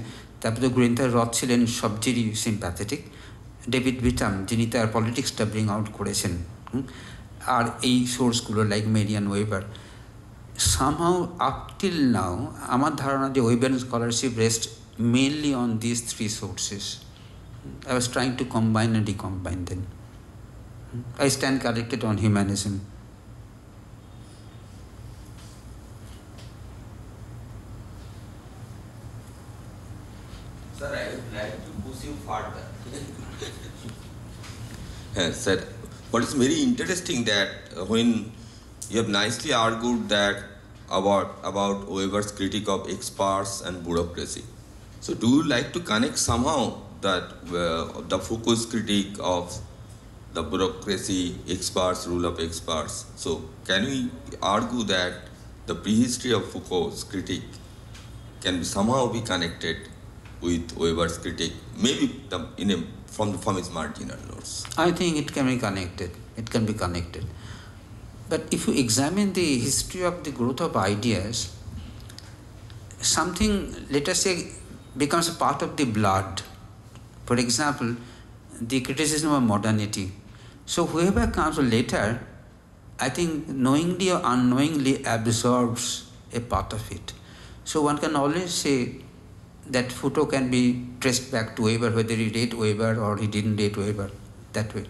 তারপরে গ্রেন্থার রথ ছিলেন সবচেয়ে সিম্প্যাথেটিক ডেভিড বিটাম যিনি তার পলিটিক্সটা ব্রিং আউট করেছেন। আর এই সোর্সগুলো like Marianne Weber somehow up till now আমার ধারণা যে Weber scholarship rest mainly on this three sources I was trying to combine and decombine then I stand corrected on humanism. Sir, I would like to push you further. yes, sir. But it's very interesting that uh, when you have nicely argued that about about Weber's critique of experts and bureaucracy. So, do you like to connect somehow that uh, the Foucault's critique of the bureaucracy, experts, rule of experts? So, can we argue that the prehistory of Foucault's critique can somehow be connected with Weber's critique, maybe in a, from, from his marginal notes. I think it can be connected. It can be connected. But if you examine the history of the growth of ideas, something, let us say, becomes a part of the blood. For example, the criticism of modernity. So whoever comes later, I think knowingly or unknowingly absorbs a part of it. So one can always say that Foucault can be traced back to Weber, whether he read Weber or he didn't read Weber, that way.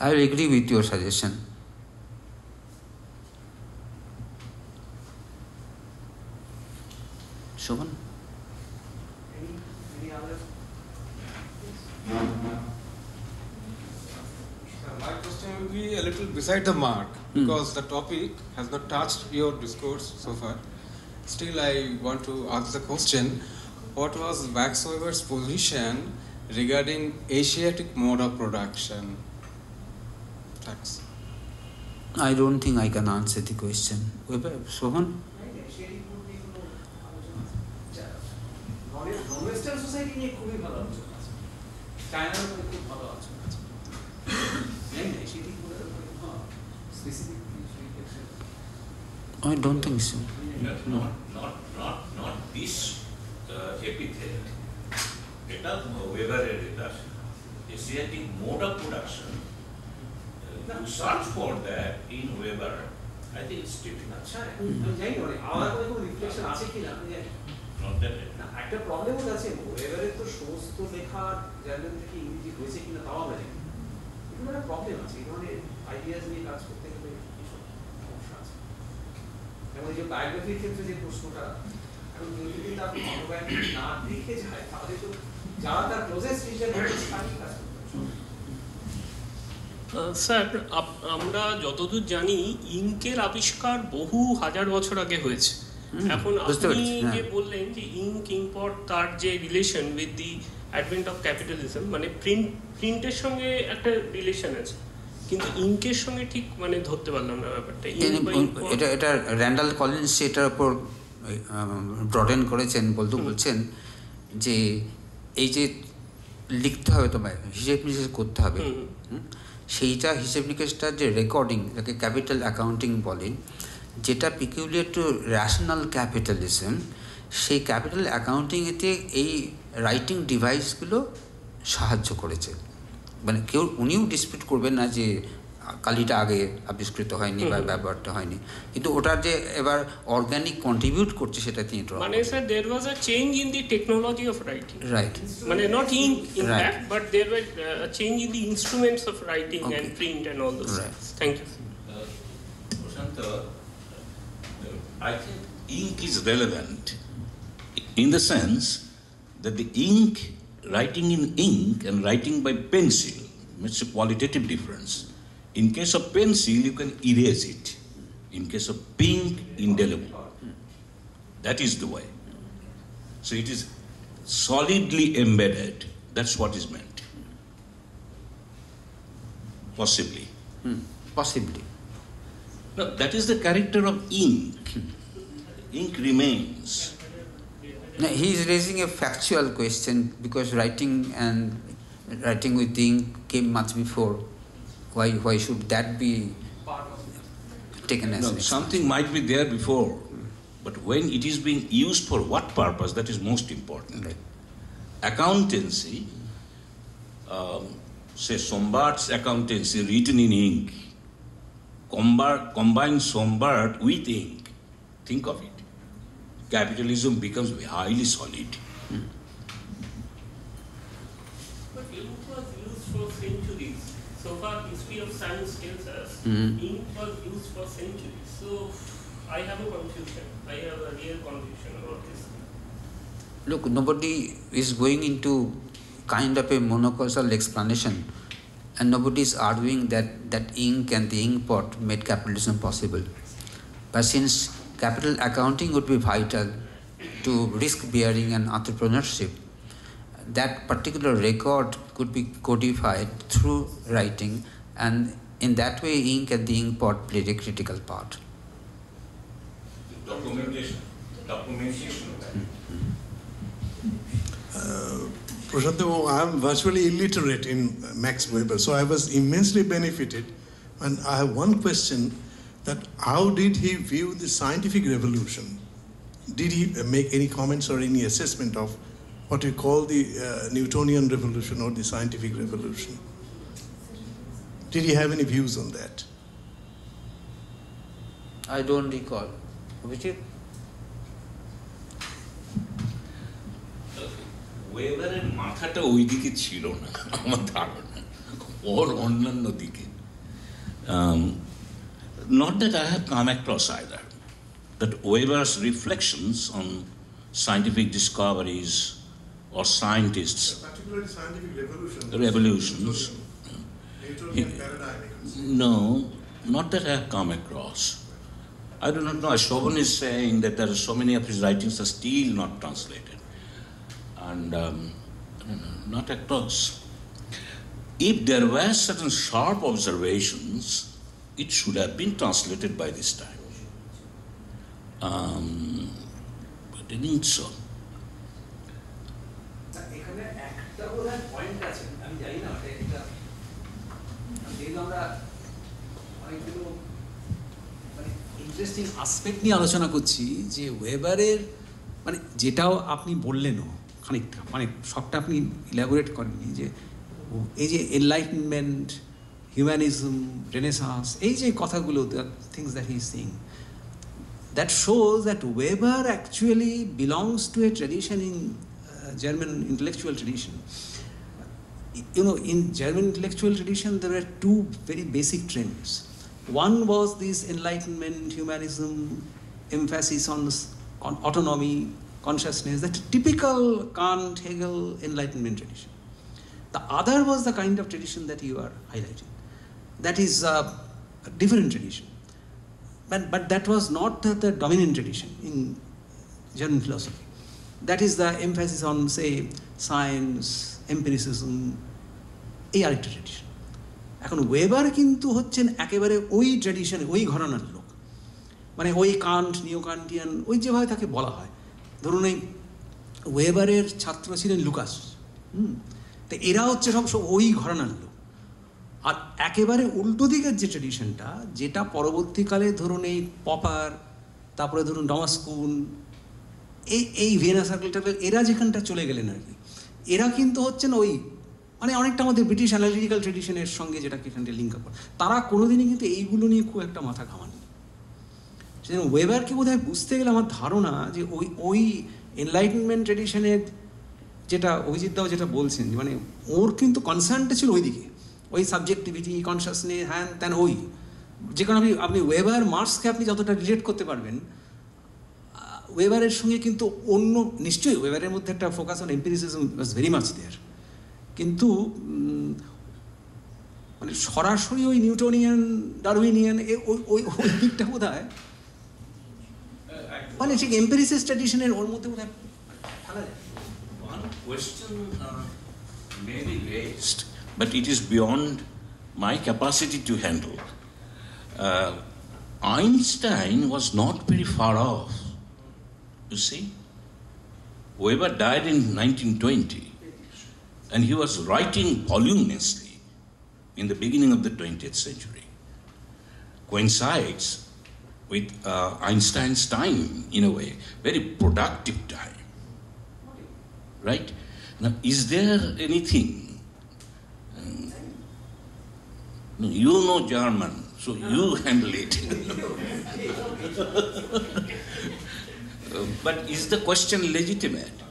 I will agree with your suggestion. Shubhan? Any, any other? My question will be a little beside the mark hmm. because the topic has not touched your discourse so far. Still, I want to ask the question what was Max Weber's position regarding Asiatic mode of production? Thanks. I don't think I can answer the question. Weber, Shubhan? Asiatic group নিয়ে কোনো আলোচনা আছে নন western society নিয়ে খুবই ভালো আলোচনা আছে চায়নার উপরে খুব ভালো আলোচনা আছে জানি না এশিয়াটিক গ্রুপের উপরে specific I don't think so. Not, not, not, not, not this uh, epithet. এটা ওয়েবারের এটা Asiatic mode of production you search for that in Weber I think it's still not, আচ্ছা আমি জানি না মানে আলাদা করে কোনো রিফ্লেকশন আছে কিনা আমি জানি না। not that. না একটা প্রবলেমও আছে ওয়েবারের তো সমস্ত লেখা জার্মান থেকে ইংরেজি হয়েছে কিনা তাও আমরা জানি না। এগুলো একটা প্রবলেম আছে এই ধরনের আইডিয়াস নিয়ে কাজ করতে গেলে এইসব সমস্যা আছে যেমন এই যে বায়োগ্রাফির ক্ষেত্রে যে প্রশ্নটা কেউ যদি তার অটোবায়োগ্রাফি না দেখে যায় তাহলে তো যারা তার ক্লোজেস্ট রিলেশন তারই স্যার আমরা যতদূর জানি ইঙ্কের আবিষ্কার বহু হাজার বছর আগে হয়েছে। এখন আপনি হ্যাঁ। যে বললেন যে ইঙ্ক ইম্পোর্ট তার যে relation with the advent of capitalism মানে প্রিন্ট প্রিন্টের সঙ্গে একটা রিলেশন আছে। কিন্তু ইঙ্কের সঙ্গে ঠিক মানে ধরতে পারলাম না ব্যাপারটা। এটা এটা র্যান্ডাল কলিন্স এটার উপর ব্রডেন করেছেন বলতে বলছেন যে এই যে লিখতে হবে তোমায় হিসেব নিকেশ করতে হবে। সেইটা হিসেব নিকেশটার যে রেকর্ডিং যাকে ক্যাপিটাল অ্যাকাউন্টিং বলে যেটা পিকিউলিয়ার টু র্যাশনাল ক্যাপিটালিজম সেই ক্যাপিটাল অ্যাকাউন্টিংয়েতে এই রাইটিং ডিভাইসগুলো সাহায্য করেছে। মানে কেউ উনিও ডিসপিউট করবেন না যে কালিটা আগে আবিষ্কৃত হয়নি বা হুম। ব্যবহারটা হয়নি কিন্তু ওটার যে এবার অর্গানিক কন্ট্রিবিউট করছে সেটা তিনি মানে sir there was a change in the technology of writing right মানে not in Right. Fact but there were change in the instruments of writing. And print and all those Right. Thank you uh, I think ink is relevant in the sense that the ink, writing in ink and writing by pencil makes a qualitative difference. In case of pencil, you can erase it. In case of pink, indelible. That is the way. So it is solidly embedded. That's what is meant. Possibly. Hmm. Possibly. No, that is the character of ink. ink remains. He is raising a factual question because writing and writing with ink came much before why, why should that be taken as No, something might be there before, but when it is being used for what purpose, that is most important. Right. Accountancy, um, say Sombart's accountancy written in ink, combine, combine Sombart with ink. Think of it. Capitalism becomes highly solid. But ink was used for centuries. So far, history of science tells us Mhm. ink was used for centuries. So I have a confusion. I have a real confusion about this. Look, nobody is going into kind of a monocausal explanation, and nobody is arguing that, that ink and the ink pot made capitalism possible. But since capital accounting would be vital to risk bearing and entrepreneurship, that particular record could be codified through writing, and in that way, ink and the ink pot played a critical part. Documentation. Documentation. Prashant, I am virtually illiterate in Max Weber, so I was immensely benefited. And I have one question that how did he view the scientific revolution? Did he make any comments or any assessment of what we call the uh, Newtonian revolution or the scientific revolution? Did he have any views on that? I don't recall. Abhijit? ওয়েবারের মাথাটা ওই দিকে ছিল না আমার ধারণা ওর অন্যান্য দিকে not that I have come across either that Weber's reflections on scientific discoveries or scientists, Particularly scientific revolution. revolutions, Newtonian paradigm. no, not that I have come across. I do not know. Shobhan is saying that there are so many of his writings are still not translated. And um, no, no, not across. If there were certain sharp observations, it should have been translated by this time. Um, but I think so. মানে interesting aspect নিয়ে আলোচনা করছি যে ওয়েবারের মানে যেটাও আপনি বললেনও খানিকটা মানে সবটা আপনি ইলাবোরেট করেননি যে এই যে এনলাইটমেন্ট হিউম্যানিজম রেনেসান্স এই যে কথাগুলো things that he sing that shows that Weber actually belongs to a tradition in uh, German intellectual. You know, in German intellectual tradition, there were two very basic trends. One was this Enlightenment, humanism, emphasis on, on autonomy, consciousness, that typical Kant, Hegel, Enlightenment tradition. The other was the kind of tradition that you are highlighting. That is uh, a different tradition. But, but that was not the, the dominant tradition in German philosophy. That is the emphasis on, say, science, empiricism, এই আরেকটা tradition এখন weber কিন্তু হচ্ছেন একেবারে ওই ট্রেডিশনে ওই ঘরানার লোক। মানে ওই কান্ট নিও কান্টিয়ান ওই যেভাবে তাকে বলা হয়। ধরুন এই ওয়েবারের ছাত্র ছিলেন লুকাস। হুম? তো এরা হচ্ছে সব ওই ঘরানার লোক। আর একেবারে উল্টো দিকের যে ট্রেডিশনটা যেটা পরবর্তীকালে ধরুন এই পপার তারপরে ধরুন ডমাস্কুন এই এই ভেনা সার্কেলটা এরা যেখানটা চলে গেলেন আর কি। এরা কিন্তু হচ্ছেন ওই মানে অনেকটা আমাদের ব্রিটিশ অ্যানালিটিক্যাল ট্রেডিশনের সঙ্গে যেটাকে এখানটা লিঙ্ক আপ তারা কোনোদিনই কিন্তু এইগুলো নিয়ে খুব একটা মাথা ঘামাননি। সেজন্য ওয়েবারকে বোধ হয় বুঝতে গেলে আমার ধারণা যে ওই ওই এনলাইটনমেন্ট ট্রেডিশনের যেটা অভিজিৎদাও যেটা বলছেন মানে ওর কিন্তু কনসার্নটা ছিল ওইদিকে। ওই সাবজেক্টিভিটি কনসাসনেস হ্যান ত্যান ওই। যে কারণে আপনি আপনি ওয়েবার মার্কসকে আপনি যতটা রিলেট করতে পারবেন ওয়েবারের সঙ্গে কিন্তু অন্য, নিশ্চয়ই ওয়েবারের মধ্যে একটা focus on empiricism was very much there কিন্তু মানে সরাসরি ওই নিউটনিয়ান ডারউইনিয়ান ওই ওই দিকটা বোধ হয় মানে ঠিক এম্পিরিসিস ট্র্যাডিশনের ওর মধ্যে বোধ হয় uh, may be raised, but it is beyond my capacity to handle. Uh, Einstein was not very far off. You see? Weber died in 1920, and he was writing voluminously in the beginning of the 20th century. Coincides with uh, Einstein's time, in a way, very productive time right? Now, is there anything? um, no, you know German, so you handle it. Uh, but is the question legitimate?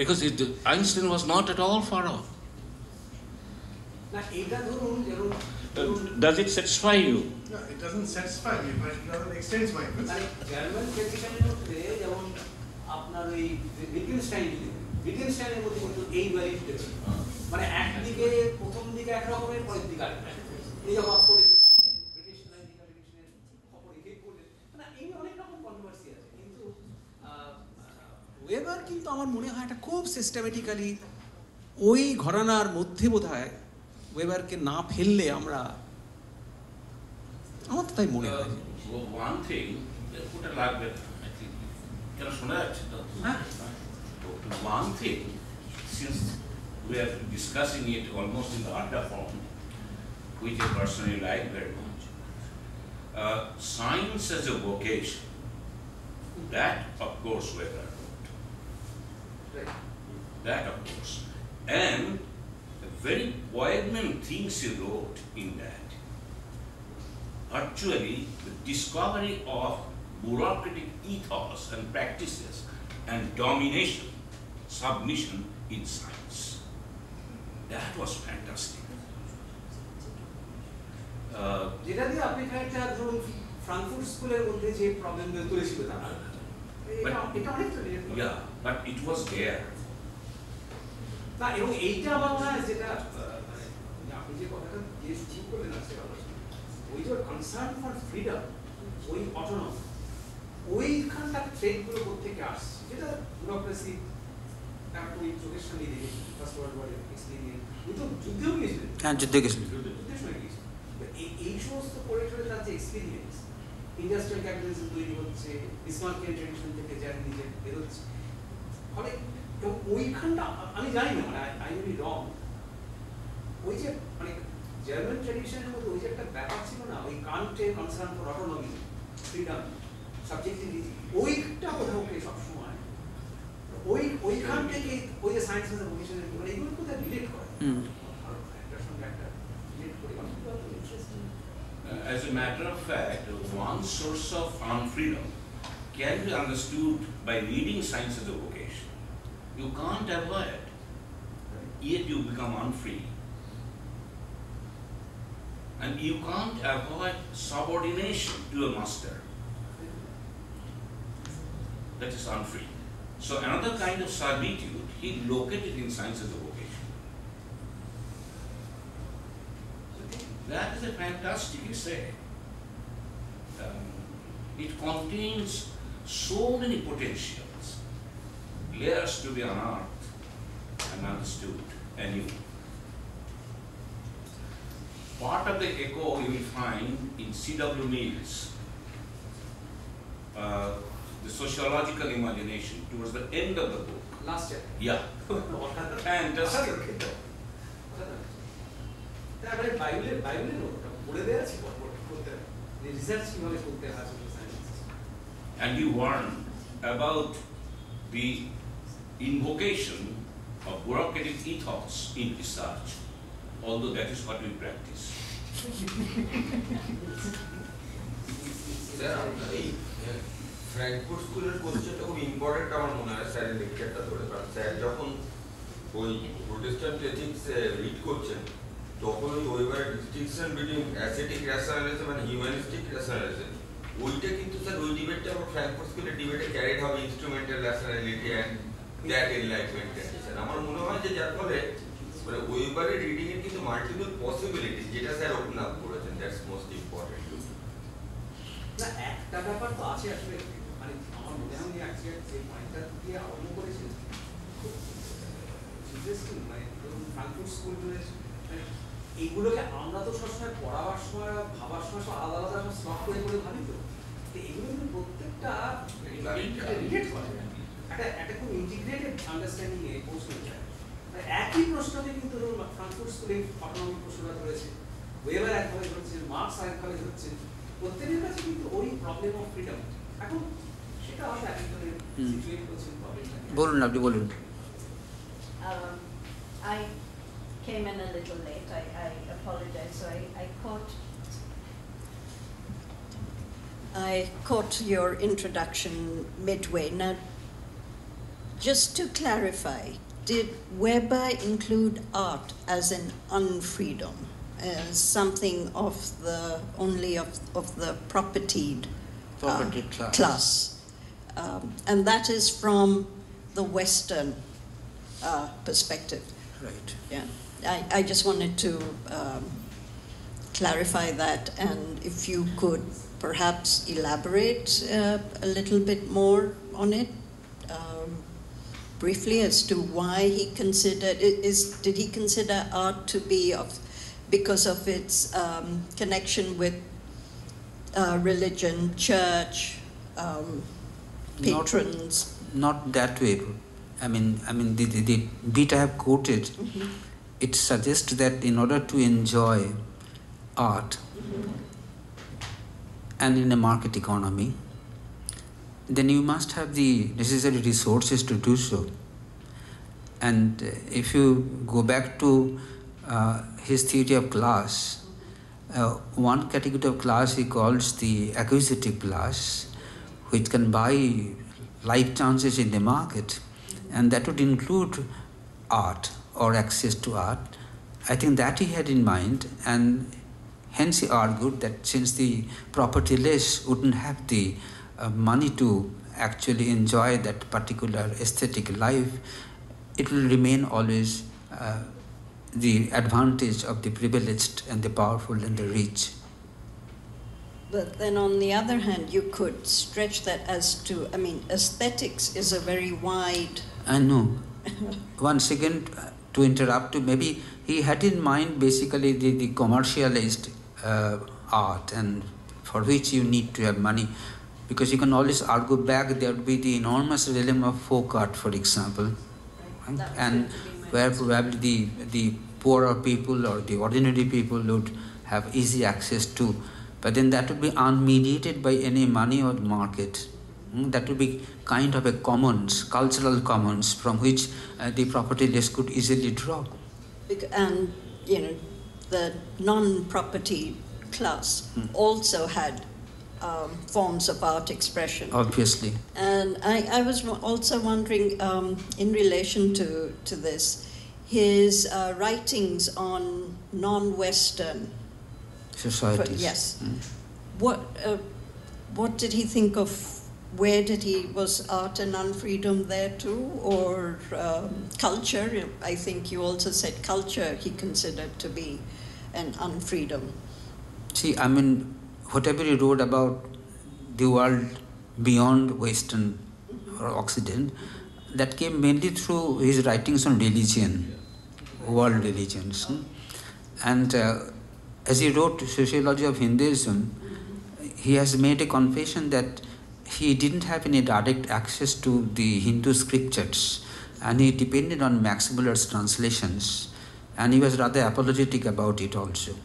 Because it, Einstein was not at all far off. না এটা ধরুন যেমন Uh, does it satisfy you? No, it doesn't satisfy me, but it rather extends my মানে question. German ট্রেডিশনের মধ্যে যেমন আপনার ওই উইটেনস্টাইন যদি উইটেনস্টাইনের মধ্যে কিন্তু এই ভ্যালিড মানে একদিকে প্রথম দিকে এক রকমের পরের দিকে আরেক রকম। উনি যখন ওয়েবার কিন্তু আমার মনে হয় এটা খুব সিস্টেমেটিক্যালি ওই ঘরানার মধ্যে বোধ হয় ওয়েবারকে না ফেললে আমরা আমার তো তাই মনে হয় Uh, one thing, ওটা লাগবে না, I think. কেন শোনা যাচ্ছে তো? হ্যাঁ So, One thing, since we are discussing it almost in the Adda form, which I personally like very much, uh, science as a vocation, that of course Weber wrote. That of course. And the very poignant things he wrote in that actually the discovery of bureaucratic ethos and practices and domination, submission in science. That was fantastic. Uh, যেটা দিয়ে আপনি খানিকটা ধরুন Frankfurt স্কুলের মধ্যে যে প্রবলেমগুলো তুলেছিল তারা করে। but it was there. না এবং এইটা আমার মনে হয় যেটা আপনি যে কথাটা যে ঠিক করলেন আজকে ওই যে কনসার্ন ফর ফ্রিডম ওই অটোনম ওইখানকার ট্রেডগুলো কোথেকে আসছে যেটা ব্যুরোক্রেসি ওই চোখের সামনে দেখেছি ফার্স্ট ওয়ার্ল্ড ওয়ার এক্সপিরিয়েন্স উনি তো যুদ্ধেও গিয়েছিলেন হ্যাঁ যুদ্ধে গেছিলেন যুদ্ধের সময় গিয়েছিলেন এই এই সমস্ত তার যে এক্সপিরিয়েন্স ইন্ডাস্ট্রিয়াল ক্যাপিটালিজম তৈরি হচ্ছে বিসমার্কিয়ান ট্রেডিশন থেকে যারা নিজে বেরোচ্ছে ফলে এবং ওইখানটা আ- আমি জানি না মানে আই উইল রং ওই যে মানে জার্মান ট্রেডিশনের মধ্যে ওই যে একটা ব্যাপার ছিল না ওই কান্টে concern for autonomy freedom subjectivity ওইটা কোথাও ওকে সবসময় ওই ওইখান থেকে ওই যে সায়েন্স এর ভবিষ্যতের মানে এগুলো কোথায় রিলেট করে হুম। আর একটার সঙ্গে একটা Uh, As a matter of fact, one source of unfreedom can be understood by reading science as a vocation. You can't avoid, it, yet you become unfree. And you can't avoid subordination to a master. That is unfree. So another kind of servitude he located in science as a vocation. That is a fantastic essay um, it contains so many potentials, layers to be unearthed and understood anew. Part of the echo you will find in C.W. Mills' uh, The Sociological Imagination towards the end of the book. Last year? Yeah. Fantastic. Bible, Bible, বাইবেলের ওটা পড়ে দেওয়া আছে করতে research কিভাবে করতে হয় social sciences। and you warn about the invocation of bureaucratic ethos in research, although that is what we practice. Sir আপনার এই ফ্র্যাঙ্কফুট স্কুলের কোশ্চেনটা খুব ইম্পর্টেন্ট আমার মনে হয় স্যারের লেকচারটা ধরে কারণ স্যার যখন ওই প্রোটেস্ট্যান্ট এথিক্স রিড করছেন তখন ওই ওয়েবারের distinction between ascetic rationalism and humanistic rationalism ওইটা কিন্তু স্যার ওই ডিবেটটা আমার ফ্র্যাঙ্কফুট স্কুলের ডিবেটে ক্যারিড হবে instrumental rationality and that enlightenment sir আমার মনে হয় যে যার ফলে মানে ওয়েবারের রিডিং এর কিন্তু মাল্টিপল পসিবিলিটি যেটা স্যার ওপেন আপ করেছেন দ্যাটস মোস্ট ইম্পর্টেন্ট না, একটা ব্যাপার তো আছে আসলে মানে আমার মনে হয় actually যে পয়েন্টটা দিয়ে আরম্ভ করেছেন মানে ধরুন মানে এইগুলোকে আমরা তো সবসময় পড়াবার সময় ভাবার সময় সব আলাদা আলাদা সব স্লট করে করে ভাবি তো। এগুলো কিন্তু প্রত্যেকটা রিলেট করে। একটা একটা খুব ইন্টিগ্রেটেড আন্ডারস্ট্যান্ডিং এ পৌঁছানো যায়। মানে একই প্রশ্নকে কিন্তু ধরুন ফ্রাঙ্কফুট স্কুলে অটোনমিক প্রশ্নটা ধরেছে ওয়েবার একভাবে মার্কস একভাবে প্রত্যেকের কাছে কিন্তু ওই প্রবলেম অফ ফ্রিডম এখন সেটা হয়তো। সিচুয়েট করছেন প্রবলেমটাকে বলুন আপনি বলুন। I came in a little late. I, I apologize. So I, I caught. I caught your introduction midway. Now, just to clarify, did Weber include art as an unfreedom, as something of the only of, of the propertied uh, class. class? Um, and that is from the Western uh, perspective. Right. Yeah, I, I just wanted to um, clarify that, and if you could perhaps elaborate uh, a little bit more on it, um, briefly as to why he considered is did he consider art to be of because of its um, connection with uh, religion, church, um, patrons. Not that way. I mean, I mean, the, the, the bit I have quoted, Mhm. It suggests that in order to enjoy art and in a market economy, then you must have the necessary resources to do so. And uh, if you go back to uh, his theory of class, uh, one category of class he calls the acquisitive class, which can buy life chances in the market, and that would include art or access to art. I think that he had in mind, and hence he argued that since the propertyless wouldn't have the uh, money to actually enjoy that particular aesthetic life, it will remain always uh, the advantage of the privileged and the powerful and the rich. But then on the other hand, you could stretch that as to, I mean, aesthetics is a very wide. I know. One second uh, to interrupt. Maybe he had in mind basically the, the commercialized uh, art and for which you need to have money. Because you can always argue back there would be the enormous realm of folk art, for example. right? And going to be my where probably the, the poorer people or the ordinary people would have easy access to. But then that would be unmediated by any money or market. Mm, That would be kind of a commons, cultural commons, from which uh, the propertyless could easily draw. And, you know, the non-property class also had um, forms of art expression. Obviously. And I, I was also wondering, um, in relation to, to this, his uh, writings on non-Western Societies. yes. Mm. What uh, what did he think of? Where did he was art and unfreedom there too, or um, culture? I think you also said culture he considered to be an unfreedom. See, I mean, whatever he wrote about the world beyond Western or Occident, that came mainly through his writings on religion, world religions. hmm? And uh, as he wrote Sociology of Hinduism, he has made a confession that he didn't have any direct access to the Hindu scriptures and he depended on Max Muller's translations and he was rather apologetic about it also.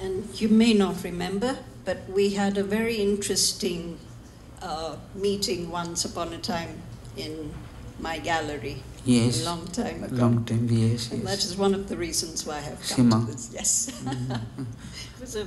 And you may not remember, but we had a very interesting uh, meeting once upon a time in my gallery. Yes. A long time ago. Long time, yes, And that yes. is one of the reasons why I have come Sima. to this. Yes. it was a,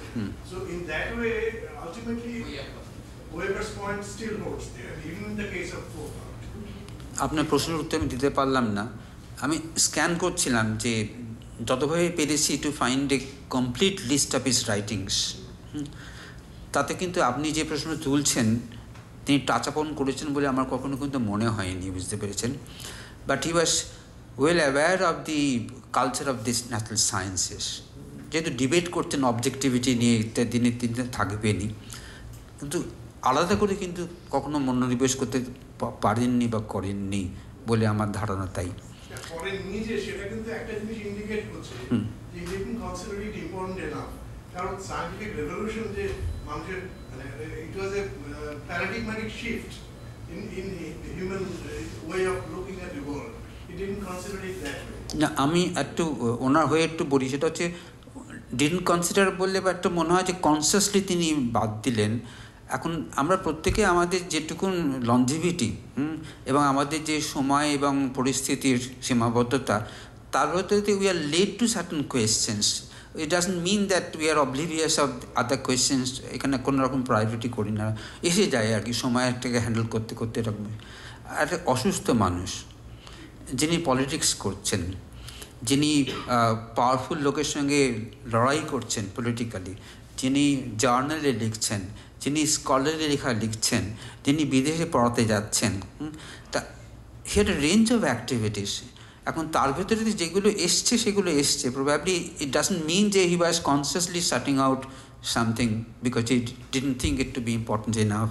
Hmm. So in that way, ultimately, Weber's point still holds there, even in the case of art. আপনার প্রশ্নের উত্তর আমি দিতে পারলাম না। আমি scan করছিলাম যে যতভাবে পেরেছি to find a complete list of his writings তাতে কিন্তু আপনি যে প্রশ্ন তুলছেন তিনি টাচ আপন করেছেন বলে আমার কখনো কিন্তু মনে হয়নি বুঝতে পেরেছেন। But he was well aware of the culture of this natural sciences যেহেতু ডিবেট করতেন অবজেক্টিভিটি নিয়ে ইত্যাদি তিনি তিনি থাকবেনই। কিন্তু আলাদা করে কিন্তু কখনো মনোনিবেশ করতে পারেননি বা করেননি বলে আমার ধারণা তাই। সেটা কিন্তু একটা জিনিস ইন্ডিকেট করছে হুম। যে he didn't consider it important enough কারণ সায়েন্টিফিক রেভলিউশন যে মানুষের মানে it was a paradigmatic shift in in human way of looking at the world he didn't consider it that way না আমি একটু ওনার হয়ে একটু বলি সেটা হচ্ছে ডিডন্ট কনসিডার বললে বা একটু মনে হয় যে কনসিয়াসলি তিনি বাদ দিলেন। এখন আমরা প্রত্যেকে আমাদের যেটুকুন লঞ্জিভিটি এবং আমাদের যে সময় এবং পরিস্থিতির সীমাবদ্ধতা, তার ভিতরে we are late to certain questions it doesn't mean that we are oblivious of other questions এখানে কোনো রকম প্রায়োরিটি করি না। এসে যায় আর কি, সময়টাকে হ্যান্ডেল করতে করতে এরকম। একটা অসুস্থ মানুষ, যিনি পলিটিক্স করছেন যিনি পাওয়ারফুল লোকের সঙ্গে লড়াই করছেন পলিটিক্যালি যিনি জার্নালে লিখছেন, যিনি স্কলারি লেখা লিখছেন, যিনি বিদেশে পড়াতে যাচ্ছেন তা হিয়ার রেঞ্জ অফ অ্যাক্টিভিটিস এখন তার ভেতরে যেগুলো এসছে, সেগুলো এসছে প্রবাবলি ইট ডাজন্ট মিন যে he was consciously shutting out something because he didn't think it to be important enough